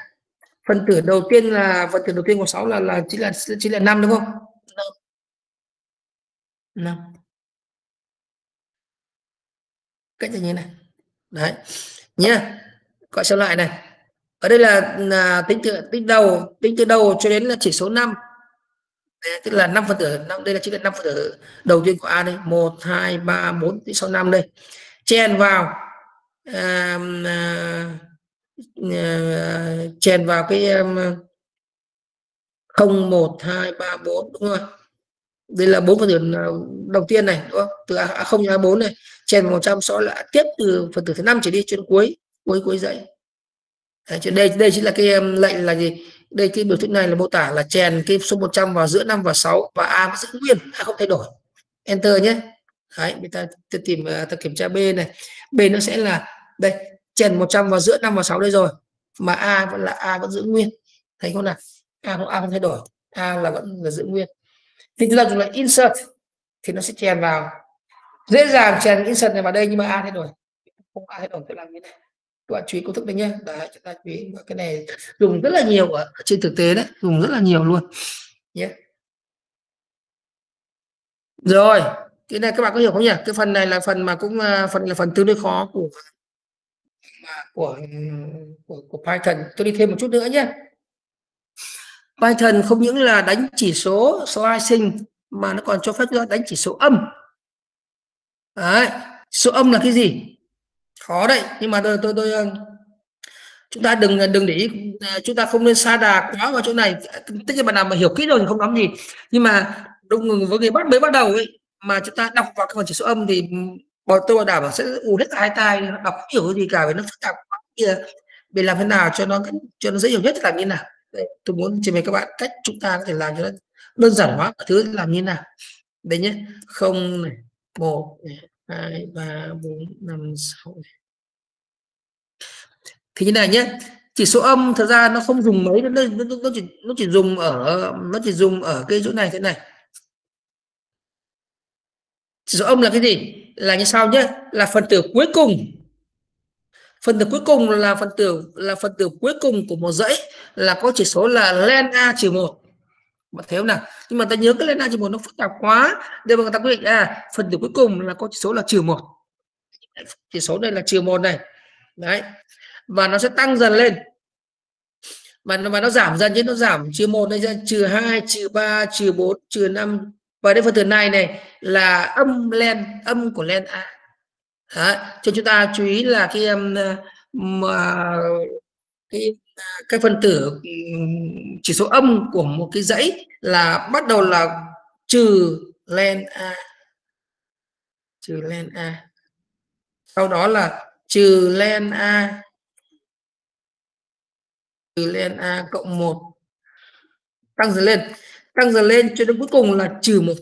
Phân tử đầu tiên là, phân tử đầu tiên của 6 là là chính là chính là 5 đúng không? 5 cách như thế này. Đấy. Nhá. Gọi xem lại này ở đây là, là tính từ tính đầu tính từ đầu cho đến là chỉ số 5 đấy, tức là 5 phần tử năm đây là chính là 5 phần tử đầu tiên của A đây. 1 2 3 4 sau 5 đây. Chèn vào à, à, à, chèn vào cái um, 0 1 2 3 4 đúng không đây là bốn phần tử đầu tiên này đúng không? Từ A0 đến A4 này. Chèn vào 100 sau là tiếp từ phần tử thứ năm trở đi cho đến cuối cuối cuối dãy. Đấy, đây đây chính là cái um, lệnh là gì? Đây cái biểu thức này là mô tả là chèn cái số 100 vào giữa 5 và 6 và A giữ nguyên A không thay đổi. Enter nhé. Đấy, người ta, ta tìm à, ta kiểm tra B này. B nó sẽ là đây chèn 100 vào giữa 5 và 6 đây rồi mà A vẫn là A vẫn giữ nguyên. Thấy không nào? A không A không thay đổi A là vẫn là giữ nguyên. Thì chúng ta dùng là insert thì nó sẽ chèn vào. Dễ dàng chèn insert này vào đây nhưng mà A thay đổi. Không A thay đổi tôi làm như thế này bạn chú ý công thức đấy nhé đấy chúng ta chú ý cái này. Dùng rất là nhiều ở trên thực tế đấy dùng rất là nhiều luôn. Nhé. Rồi cái này các bạn có hiểu không nhỉ? Cái phần này là phần mà cũng à, phần là phần tương đối khó của của của, của Python. Tôi đi thêm một chút nữa nhé. Python không những là đánh chỉ số số rising mà nó còn cho phép chúng ta đánh chỉ số âm. Đấy số âm là cái gì? Khó đấy nhưng mà tôi tôi, tôi ờ, chúng ta đừng ờ, đừng để ý ờ, chúng ta không nên xa đà quá vào chỗ này. Tất nhiên bạn nào mà hiểu kỹ rồi thì không nắm gì. Nhưng mà đúng với người bắt mới bắt đầu ấy mà chúng ta đọc vào cái phần chỉ số âm thì bọn tôi bảo đảm sẽ ù hết hai tay đọc không hiểu gì cả vì nó phức tạp quá kia. Để làm thế nào cho nó cho nó dễ hiểu nhất là như nào. Đấy, tôi muốn trình bày các bạn cách chúng ta có thể làm cho nó đơn giản hóa thứ làm như nào. Đây nhé. Không này một này hai ba bốn năm sáu. Thì như này nhé chỉ số âm thật ra nó không dùng mấy nó, nó, nó chỉ nó chỉ dùng ở nó chỉ dùng ở cái chỗ này thế này. Chỉ số âm là cái gì? Là như sau nhé là phần tử cuối cùng. Phần tử cuối cùng là phần tử là phần tử cuối cùng của một dãy là có chỉ số là len a trừ một bạn thấy không nào? Nhưng mà ta nhớ cái len a trừ một nó phức tạp quá. Để mà người ta quyết định à phần tử cuối cùng là có chỉ số là trừ một. Chỉ số này là trừ một này. Đấy. Và nó sẽ tăng dần lên. Mà nó, nó giảm dần chứ nó giảm trừ một đây ra trừ hai trừ ba trừ bốn trừ năm. Và đây phần tử này này là âm len âm của len a. Đấy. cho chúng ta chú ý là cái um, mà cái cái phân tử chỉ số âm của một cái dãy là bắt đầu là trừ len a. Trừ len a. Sau đó là trừ len a. Trừ len a cộng 1 tăng dần lên. Tăng dần lên cho đến cuối cùng là trừ một.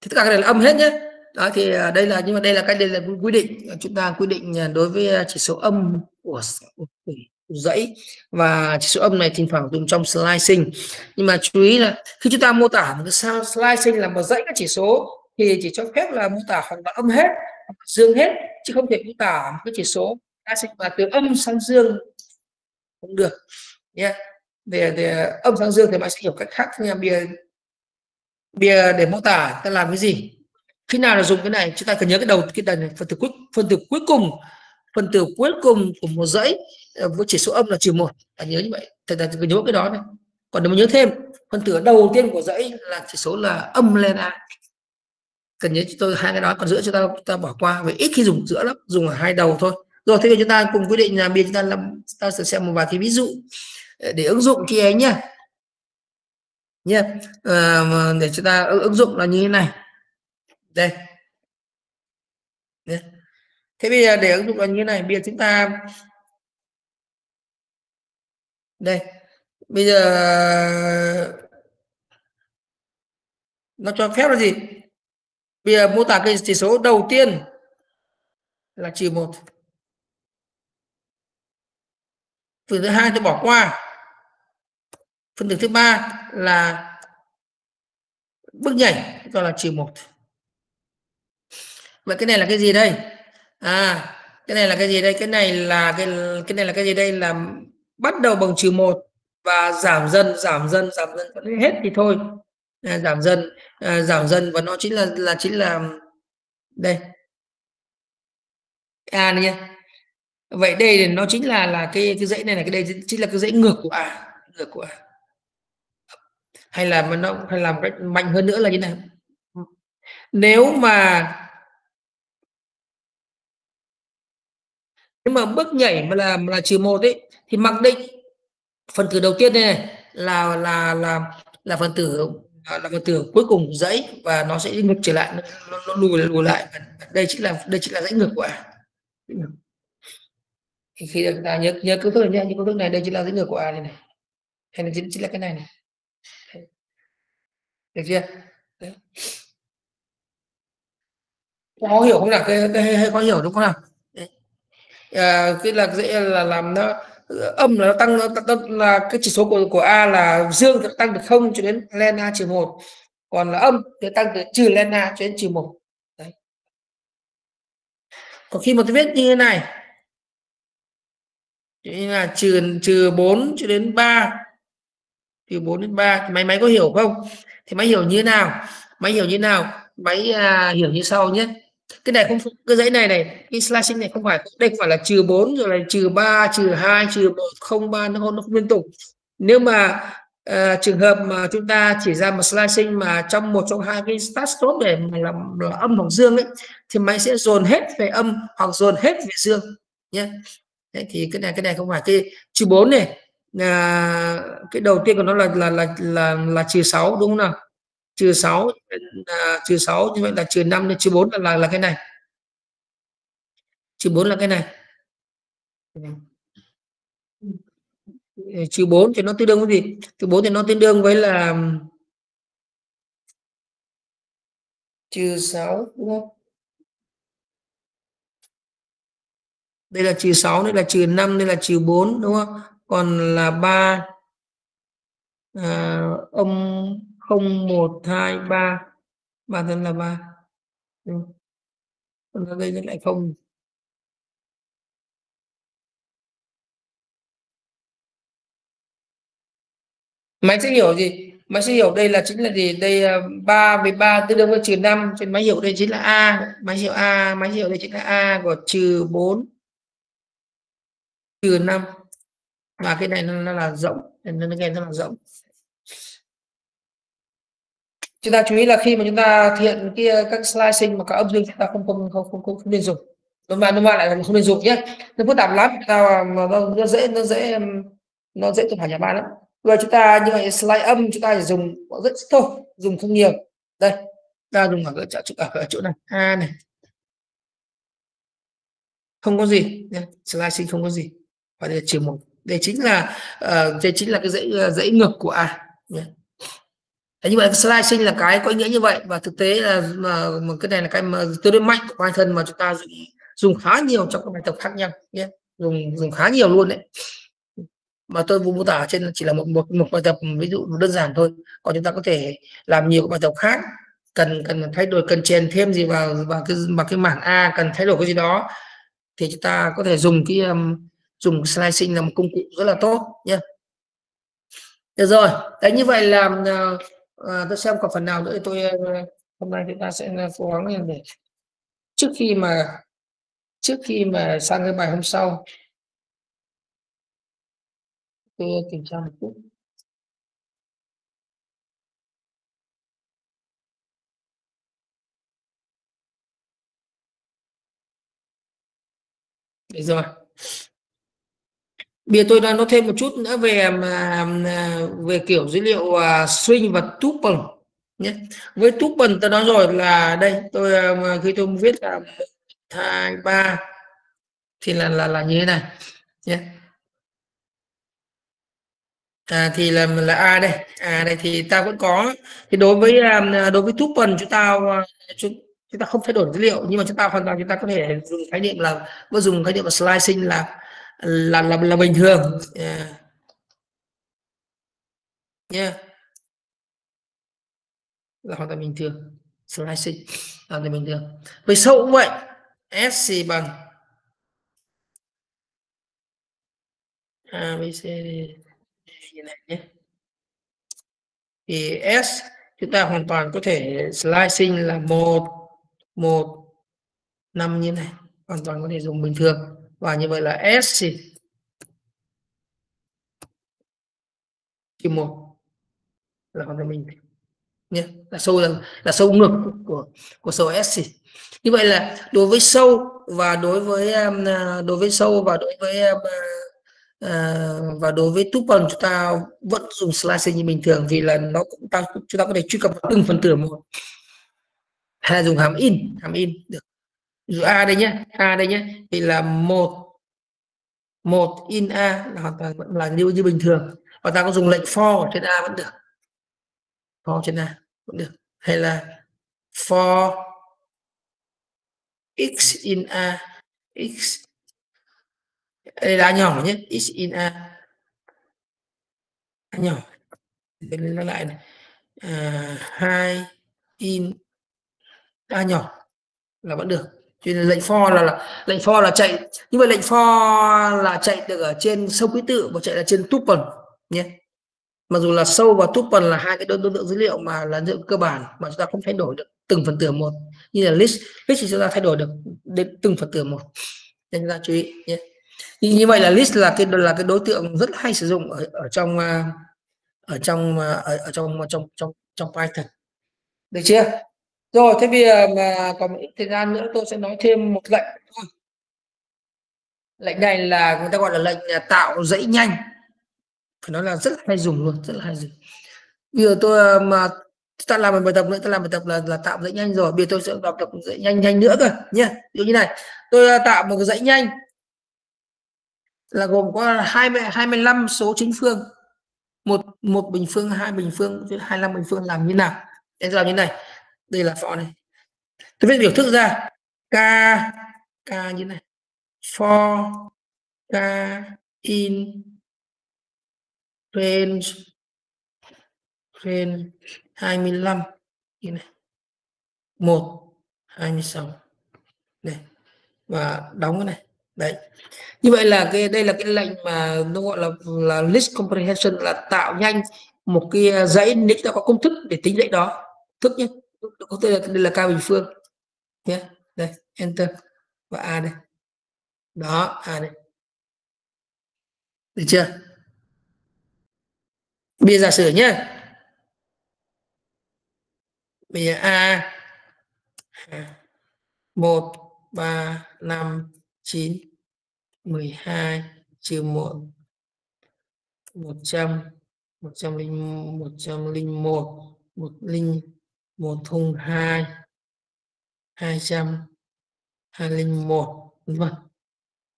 Thì tất cả cái này là âm hết nhé. Đó thì à, đây là nhưng mà đây là cái đây là quy định chúng ta quy định à, đối với à, chỉ số âm của, của, của dãy và chỉ số âm này thỉnh thoảng dùng trong slicing. Nhưng mà chú ý là khi chúng ta mô tả một cái slicing là một dãy các chỉ số thì chỉ cho phép là mô tả hoặc là âm hết hoặc dương hết chứ không thể mô tả một cái chỉ số slicing mà từ âm sang dương không được. Nhé yeah. để, để âm sang dương thì bạn sẽ hiểu cách khác nha bia bia để mô tả ta làm cái gì. Khi nào là dùng cái này chúng ta cần nhớ cái đầu cái đần phần tử cuối phần tử cuối cùng phần tử cuối cùng của một dãy. Ờ, với chỉ số âm là trừ một. Bạn nhớ như vậy. Thật ta cần nhớ cái đó này còn nếu mà nhớ thêm phần tử đầu tiên của dãy là chỉ số là âm lên a. Cần nhớ cho tôi hai cái đó còn giữa chúng ta chúng ta bỏ qua vì ít khi dùng giữa lắm dùng ở hai đầu thôi. Rồi thế thì chúng ta cùng quyết định là bây chúng ta làm ta sẽ xem một vài cái ví dụ ờ, để ứng dụng kia ấy nhá. Nhé ờ, à, để chúng ta ứng dụng là như thế này. Đây. Thế bây giờ để ứng dụng là như thế này bây giờ chúng ta đây, bây giờ, nó cho phép là gì? Bây giờ mô tả cái chỉ số đầu tiên là trừ một. Phần thứ hai tôi bỏ qua. Phần tử thứ ba là bước nhảy gọi là trừ một. Vậy cái này là cái gì đây? À cái này là cái gì đây? Cái này là cái cái này là cái gì đây? Là bắt đầu bằng trừ một và giảm dần giảm dần giảm dần cho đến hết thì thôi. À, giảm dần à, giảm dần và nó chính là là chính là đây. A à, nhé vậy đây thì nó chính là là cái cái dãy này là cái đây chính là cái dãy ngược của a ngược của a. Hay là mà nó hay làm cách mạnh hơn nữa là như này nếu mà nếu mà bước nhảy mà là là trừ một ấy thì mặc định phần tử đầu tiên này là là là là phần tử là phần tử cuối cùng dãy và nó sẽ ngược trở lại nó, nó lùi lùi lại. Đây chính là đây chính là dãy ngược của a thì khi được à, nhớ nhớ công thức này nhé nhưng công thức này đây chính là dãy ngược của a này này? Hay là chính, chính là cái này này? Được chưa? Đấy. có hiểu không nào? Cái, cái hay có hiểu đúng không nào? À, cái là dễ là làm nó âm là nó tăng nó, nó, là cái chỉ số của của a là dương thì tăng được không cho đến len a trừ một. Còn là âm thì tăng từ trừ len a cho đến trừ một. Đấy. Còn khi mà tôi viết như thế này như là trừ trừ bốn cho đến ba từ 4 đến 3 máy máy có hiểu không? Thì máy hiểu như thế nào? Máy hiểu như thế nào? Máy à, hiểu như sau nhé cái này không cái dãy này này cái slicing này không phải đây không phải là trừ 4 rồi là trừ 3 trừ 2 trừ 1 không ba nó không nó không liên tục. Nếu mà uh, trường hợp mà chúng ta chỉ ra một slicing mà trong một trong hai cái start stop để mà làm là âm hoặc dương ấy thì máy sẽ dồn hết về âm hoặc dồn hết về dương nhé Đấy, thì cái này cái này không phải cái trừ 4 này à, cái đầu tiên của nó là là là là, là trừ 6 đúng không nào? Trừ 6 à, trừ 6 như vậy là trừ 5 đến trừ 4 là, là là cái này. Trừ 4 là cái này. Trừ 4 thì nó tương đương với gì? Trừ 4 thì nó tương đương với là trừ 6 đúng không? Đây là trừ 6 đây là trừ 5 đây là trừ 4 đúng không? Còn là 3 à, ông 0 1 2 3 bản thân là 3 còn ở đây nó lại không. Máy sẽ hiểu gì? Máy sẽ hiểu đây là chính là gì? Đây là 3 với 3 tương đương với trừ 5 trên máy hiểu đây chính là a. Máy hiểu a máy hiểu đây chính là a của trừ 4 trừ 5 và cái này nó, nó là rộng. Nên nó nghe nó là rộng chúng ta chú ý là khi mà chúng ta thực hiện kia các slicing mà có âm dương chúng ta không không không không, không, không nên dùng. Nó mà nó mà lại là không nên dùng nhé. Nó phức tạp lắm. Chúng ta nó, nó dễ nó dễ nó dễ tụt phải nhà bạn lắm. Rồi chúng ta như vậy slide âm chúng ta chỉ dùng rất thôi. Dùng không nhiều. Đây ta dùng ở chỗ chỗ ở chỗ này. A này. Không có gì nhé. Slicing không có gì. Và đây là chiều một. Đây chính là uh, đây chính là cái dãy dãy ngược của a nhé. Thế như vậy slicing là cái có ý nghĩa như vậy và thực tế là mà, mà cái này là cái mà tương đối mạnh của Python mà chúng ta dùng, dùng khá nhiều trong các bài tập khác nhau nhé. Dùng dùng khá nhiều luôn đấy. Mà tôi vừa mô tả trên chỉ là một một một bài tập ví dụ đơn giản thôi. Còn chúng ta có thể làm nhiều bài tập khác. Cần cần thay đổi cần chèn thêm gì vào vào cái vào cái mảng A cần thay đổi cái gì đó. Thì chúng ta có thể dùng cái um, dùng slicing là một công cụ rất là tốt nhé. Được rồi. Đấy như vậy là uh, à, tôi xem còn phần nào nữa thì tôi ờ, hôm nay chúng ta sẽ ờ, cố gắng để trước khi mà trước khi mà sang cái bài hôm sau. Tôi kiểm tra một chút. Được rồi bây giờ tôi nói thêm một chút nữa về mà à, về kiểu dữ liệu à, uh, string và tuple nhé. Với tuple tôi nói rồi là đây tôi à, khi tôi viết là hai ba thì là là là như thế này nhé. À, thì là là a đây a đây thì ta vẫn có. Thì đối với đối với tuple chúng ta chúng, chúng ta không thay đổi dữ liệu nhưng mà chúng ta hoàn toàn chúng ta có thể dùng khái niệm là vẫn dùng khái niệm là slicing là là là, là bình thường. Yeah. Yeah. là hoàn toàn bình thường. Slicing là hoàn toàn bình thường. Về sâu cũng vậy. S bằng? A b c như này nhé thì s chúng ta hoàn toàn có thể slicing là một một năm như này. Hoàn toàn có thể dùng bình thường và như vậy là s trừ chỉ một là con mình. Nhé là sâu là, là sâu ngược của của sâu s như vậy là đối với sâu và đối với um, à, đối với sâu và đối với uh, và đối với tuple chúng ta vẫn dùng slicing như bình thường vì là nó cũng ta chúng ta có thể truy cập vào từng phần tử một. Hay là dùng hàm in hàm in được a đây nhé a đây nhé thì là một một in a là hoàn toàn vẫn là như như bình thường. Và ta có dùng lệnh for trên a vẫn được. For trên a vẫn được. Hay là for x in a x đây là nhỏ nhé x in a. A nhỏ. Bên nó lại này. À, in a nhỏ là vẫn được cho nên lệnh for là, là lệnh for là chạy như vậy lệnh for là chạy được ở trên sâu ký tự và chạy là trên tuple nhé. Mặc dù là sâu và tuple là hai cái đối, đối tượng dữ liệu mà là dữ liệu cơ bản mà chúng ta không thay đổi được từng phần tử một. Như là list list thì chúng ta thay đổi được đến từng phần tử một. Nên chúng ta chú ý nhé. Như vậy là list là cái là cái đối tượng rất hay sử dụng ở, ở trong ờ, ở trong ờ, ở, ở trong trong trong trong Python. Được chưa? Rồi, thế bây giờ mà còn một ít thời gian nữa, tôi sẽ nói thêm một lệnh. Lệnh này là người ta gọi là lệnh à, tạo dãy nhanh. Phải nói là rất là hay dùng luôn, rất là hay dùng. Bây giờ tôi à, mà ta làm một bài tập nữa, ta làm bài tập là là tạo dãy nhanh rồi. Bây giờ tôi sẽ đọc tập dãy nhanh nhanh nữa cơ nhé ví như này, tôi à, tạo một cái dãy nhanh là gồm có 20 25 số chính phương. Một một bình phương, hai bình phương 25 bình phương, làm như nào? Em làm như này đây là for này. Tôi viết biểu thức ra. K k như này. For, k, in, range range 25 như này. Một 26 này, và đóng cái này. Đấy. Như vậy là cái, đây là cái lệnh mà nó gọi là là list comprehension là tạo nhanh một cái à, dãy nếu ta có công thức để tính dãy đó. Thức nhé có tên là đây là cao bình phương. Nhé đây, enter và a đây. Đó a đây. Được chưa? Bây giờ giả sử nhé bây giờ a à, một, ba, năm, chín, mười hai, trừ một một trăm một trăm linh, một trăm linh một một linh một thùng hai hai trăm, hai linh một. Vân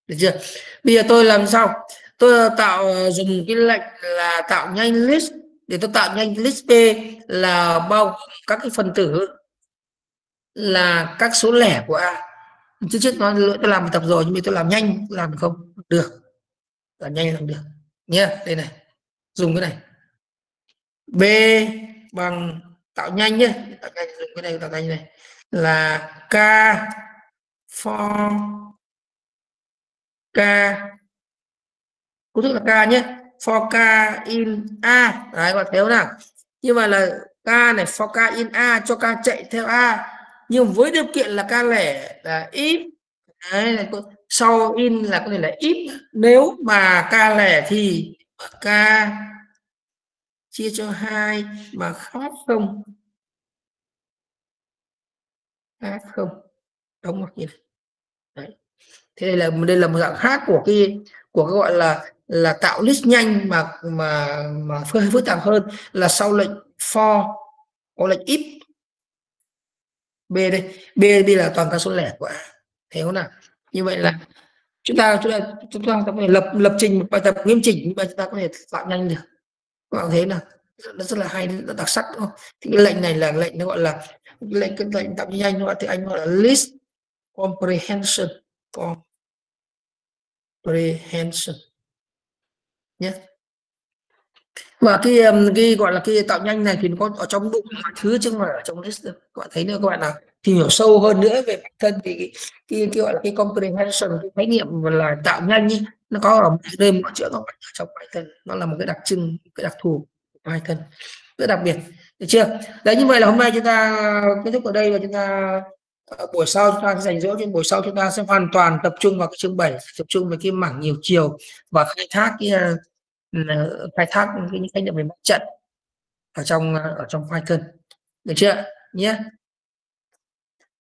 được chưa? Bây giờ tôi làm sao? Tôi ờ, tạo ờ, dùng cái lệnh là tạo nhanh list. Để tôi tạo nhanh list b là bao gồm các cái phần tử, là các số lẻ của a. Trước trước nó tôi làm tập rồi, nhưng mà tôi làm nhanh làm được không? Được. Làm nhanh làm được. Nhé đây này. Dùng cái này. B bằng tạo nhanh nhé tạo nhanh, dùng cái này, tạo nhanh này. Là k for k. Công thức là k nhé for k in a. Đấy, các bạn thấy không nào? Nhưng mà là k này, for k in a, cho k chạy theo a. Nhưng với điều kiện là k lẻ là ít đấy, là sau in là có thể là ít nếu mà k lẻ thì k chia cho hai mà khác không? Khác không? Đóng ngoặc như này đấy. thế đây là đây là một dạng khác của cái của cái gọi là là tạo list nhanh mà mà mà hơi phức tạp hơn là sau lệnh for, có lệnh if. B đây. B đây là toàn các số lẻ của a. Không nào? Như vậy là chúng ta chúng ta chúng ta có thể lập lập trình một bài tập nghiêm chỉnh nhưng mà chúng ta có thể tạo nhanh được các bạn thấy nào nó rất là hay rất đặc sắc đúng không? Thì cái lệnh này là lệnh nó gọi là lệnh cái lệnh tạo nhanh nó gọi thì anh gọi là list comprehension comprehension. Nhé. Và cái um, cái gọi là cái tạo nhanh này thì nó có ở trong bụng mọi thứ chứ không phải ở trong list được các bạn thấy nữa các bạn nào tìm hiểu sâu hơn nữa về bản thân thì cái, cái, cái gọi là cái comprehension cái khái niệm là tạo nhanh ý, nó có ở đây mọi chỗ ở trong Python nó là một cái đặc trưng cái đặc thù của Python rất đặc biệt. Được chưa? Đấy, như vậy là hôm nay chúng ta kết thúc ở đây và chúng ta ờ, buổi sau chúng ta sẽ dành dỗ trên buổi sau chúng ta sẽ hoàn toàn tập trung vào cái chương 7 tập trung về cái mảng nhiều chiều và khai thác cái ờ, khai thác cái những khái niệm về mặt trận ở trong ờ, ở trong Python được chưa? Nhé.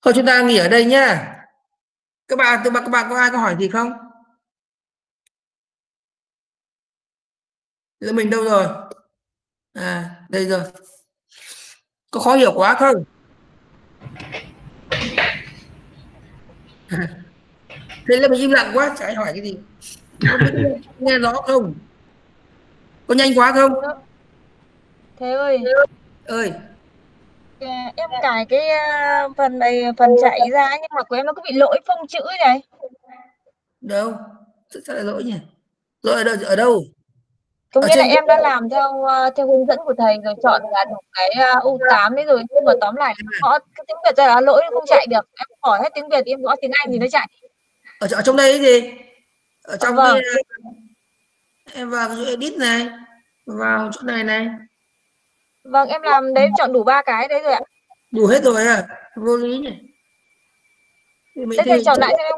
Thôi, chúng ta nghỉ ở đây nhá. Các bạn các bạn các bạn có ai có hỏi gì không? Là mình đâu rồi? À đây rồi. Có khó hiểu quá không? (laughs) Thế là mình im lặng quá chả hỏi cái gì. Nghe rõ không? Có nhanh quá không? Thế ơi. Ơi. Em cài cái à, phần này phần chạy ra nhưng mà của em nó cứ bị lỗi phông chữ này. Đâu? Sao lại lỗi nhỉ? Lỗi ở đâu? Ở đâu có nghĩa là em đã làm theo à, theo hướng dẫn của thầy rồi chọn là đủ cái à, U8 đấy rồi nhưng mà tóm lại gõ cái tiếng Việt ra là lỗi không chạy được. Em hỏi hết tiếng Việt em gõ tiếng Anh thì nó chạy. Ở, ở trong đây gì ở trong vâng. cái, em vào cái chỗ edit này vào chỗ này này. Vâng em làm đấy chọn đủ ba cái đấy rồi ạ. Đủ hết rồi à? Vô lý mình thế thì- thầy chọn lại cho em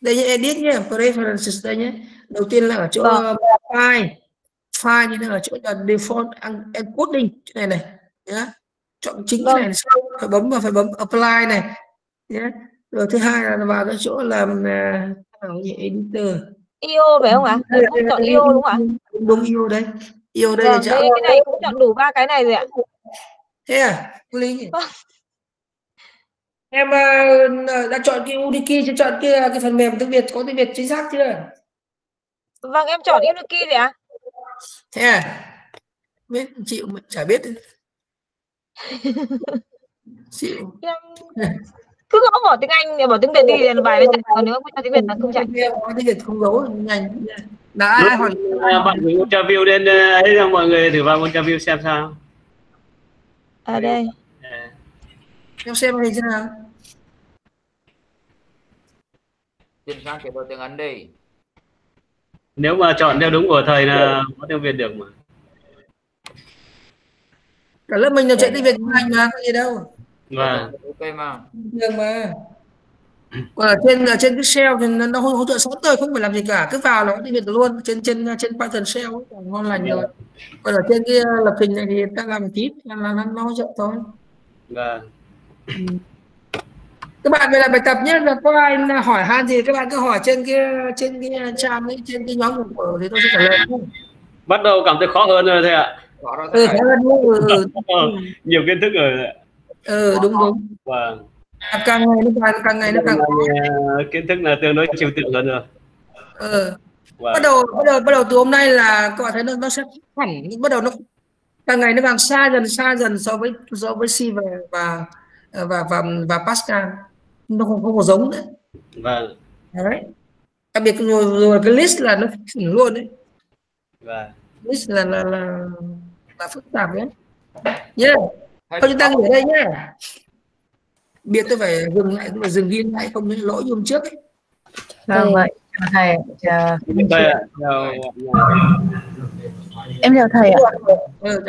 đây nhé edit nhé preferences đây nhé. Đầu tiên là ở chỗ Vâng. uh, file. File như là ở chỗ là default en- encoding chỗ này này nhé. Chọn chính cái Vâng. này xong phải bấm vào phải bấm apply này nhé. Rồi thứ hai là vào cái chỗ làm uh, gì editor. IO phải không ạ? Cũng chọn IO đúng không ạ? đúng, IO đây. IO đây vâng là cái này cũng chọn đủ ba cái này rồi ạ. Thế à? Nhỉ? Vâng. Em uh, đã chọn cái Udiki chưa chọn cái cái phần mềm tiếng Việt có tiếng Việt chính xác chưa? Vâng em chọn Unity rồi ạ. Thế à? Biết chịu mà chả biết. Chịu. Em cứ gõ bỏ tiếng Anh bỏ tiếng Việt đi thì bài nó chạy còn nếu không cho tiếng Việt là không chạy. Có tiếng Việt không giấu nhanh. Là ai, hỏi? À, bạn gửi ultraview lên ờ, ấy cho mọi người thử vào ultraview xem sao. Ở đây. À, em xem hình thế nào chuyển sang chế độ tiếng Anh đi nếu mà chọn theo đúng của thầy là có tiếng Việt được mà. Cả lớp mình đều chạy tiếng Việt tiếng Anh mà có gì đâu. Và ok mà. Thường mà. Còn ở trên ở trên cái shell thì nó, nó hỗ hỗ trợ sẵn rồi không phải làm gì cả. Cứ vào là có tiếng Việt được luôn. Trên trên trên Python là ngon lành rồi. Còn ở trên cái lập trình này thì ta làm một tí là là nó, nó hỗ trợ thôi. Và các bạn về làm bài tập nhé. Là có ai hỏi han gì các bạn cứ hỏi trên cái trên cái trang ấy trên cái nhóm của thì tôi sẽ trả lời bắt đầu cảm thấy khó hơn rồi thầy ạ. Ừ, cả là đúng ừ, ừ, Ờ, nhiều kiến thức rồi ừ, đúng đúng. Và càng ngày nó càng càng ngày nó càng ờ, kiến thức là tương đối trừu tượng hơn rồi. Ừ. và bắt đầu bắt đầu bắt đầu từ hôm nay là các bạn thấy nó nó sẽ hẳn bắt đầu nó càng ngày nó càng xa dần xa dần so với so với và và và và, và Pascal nó không không có giống nữa. Và đấy. Đặc biệt rồi, rồi cái list là nó hẳn luôn đấy. Và list là là là, là phức tạp đấy. Nhé thôi chúng ta nghỉ ở đây nhé biết tôi phải dừng lại phải dừng ghi lại không những lỗi như hôm trước. Ấy. Vâng vậy, thầy. Chào... Em chào thầy ạ. ừ,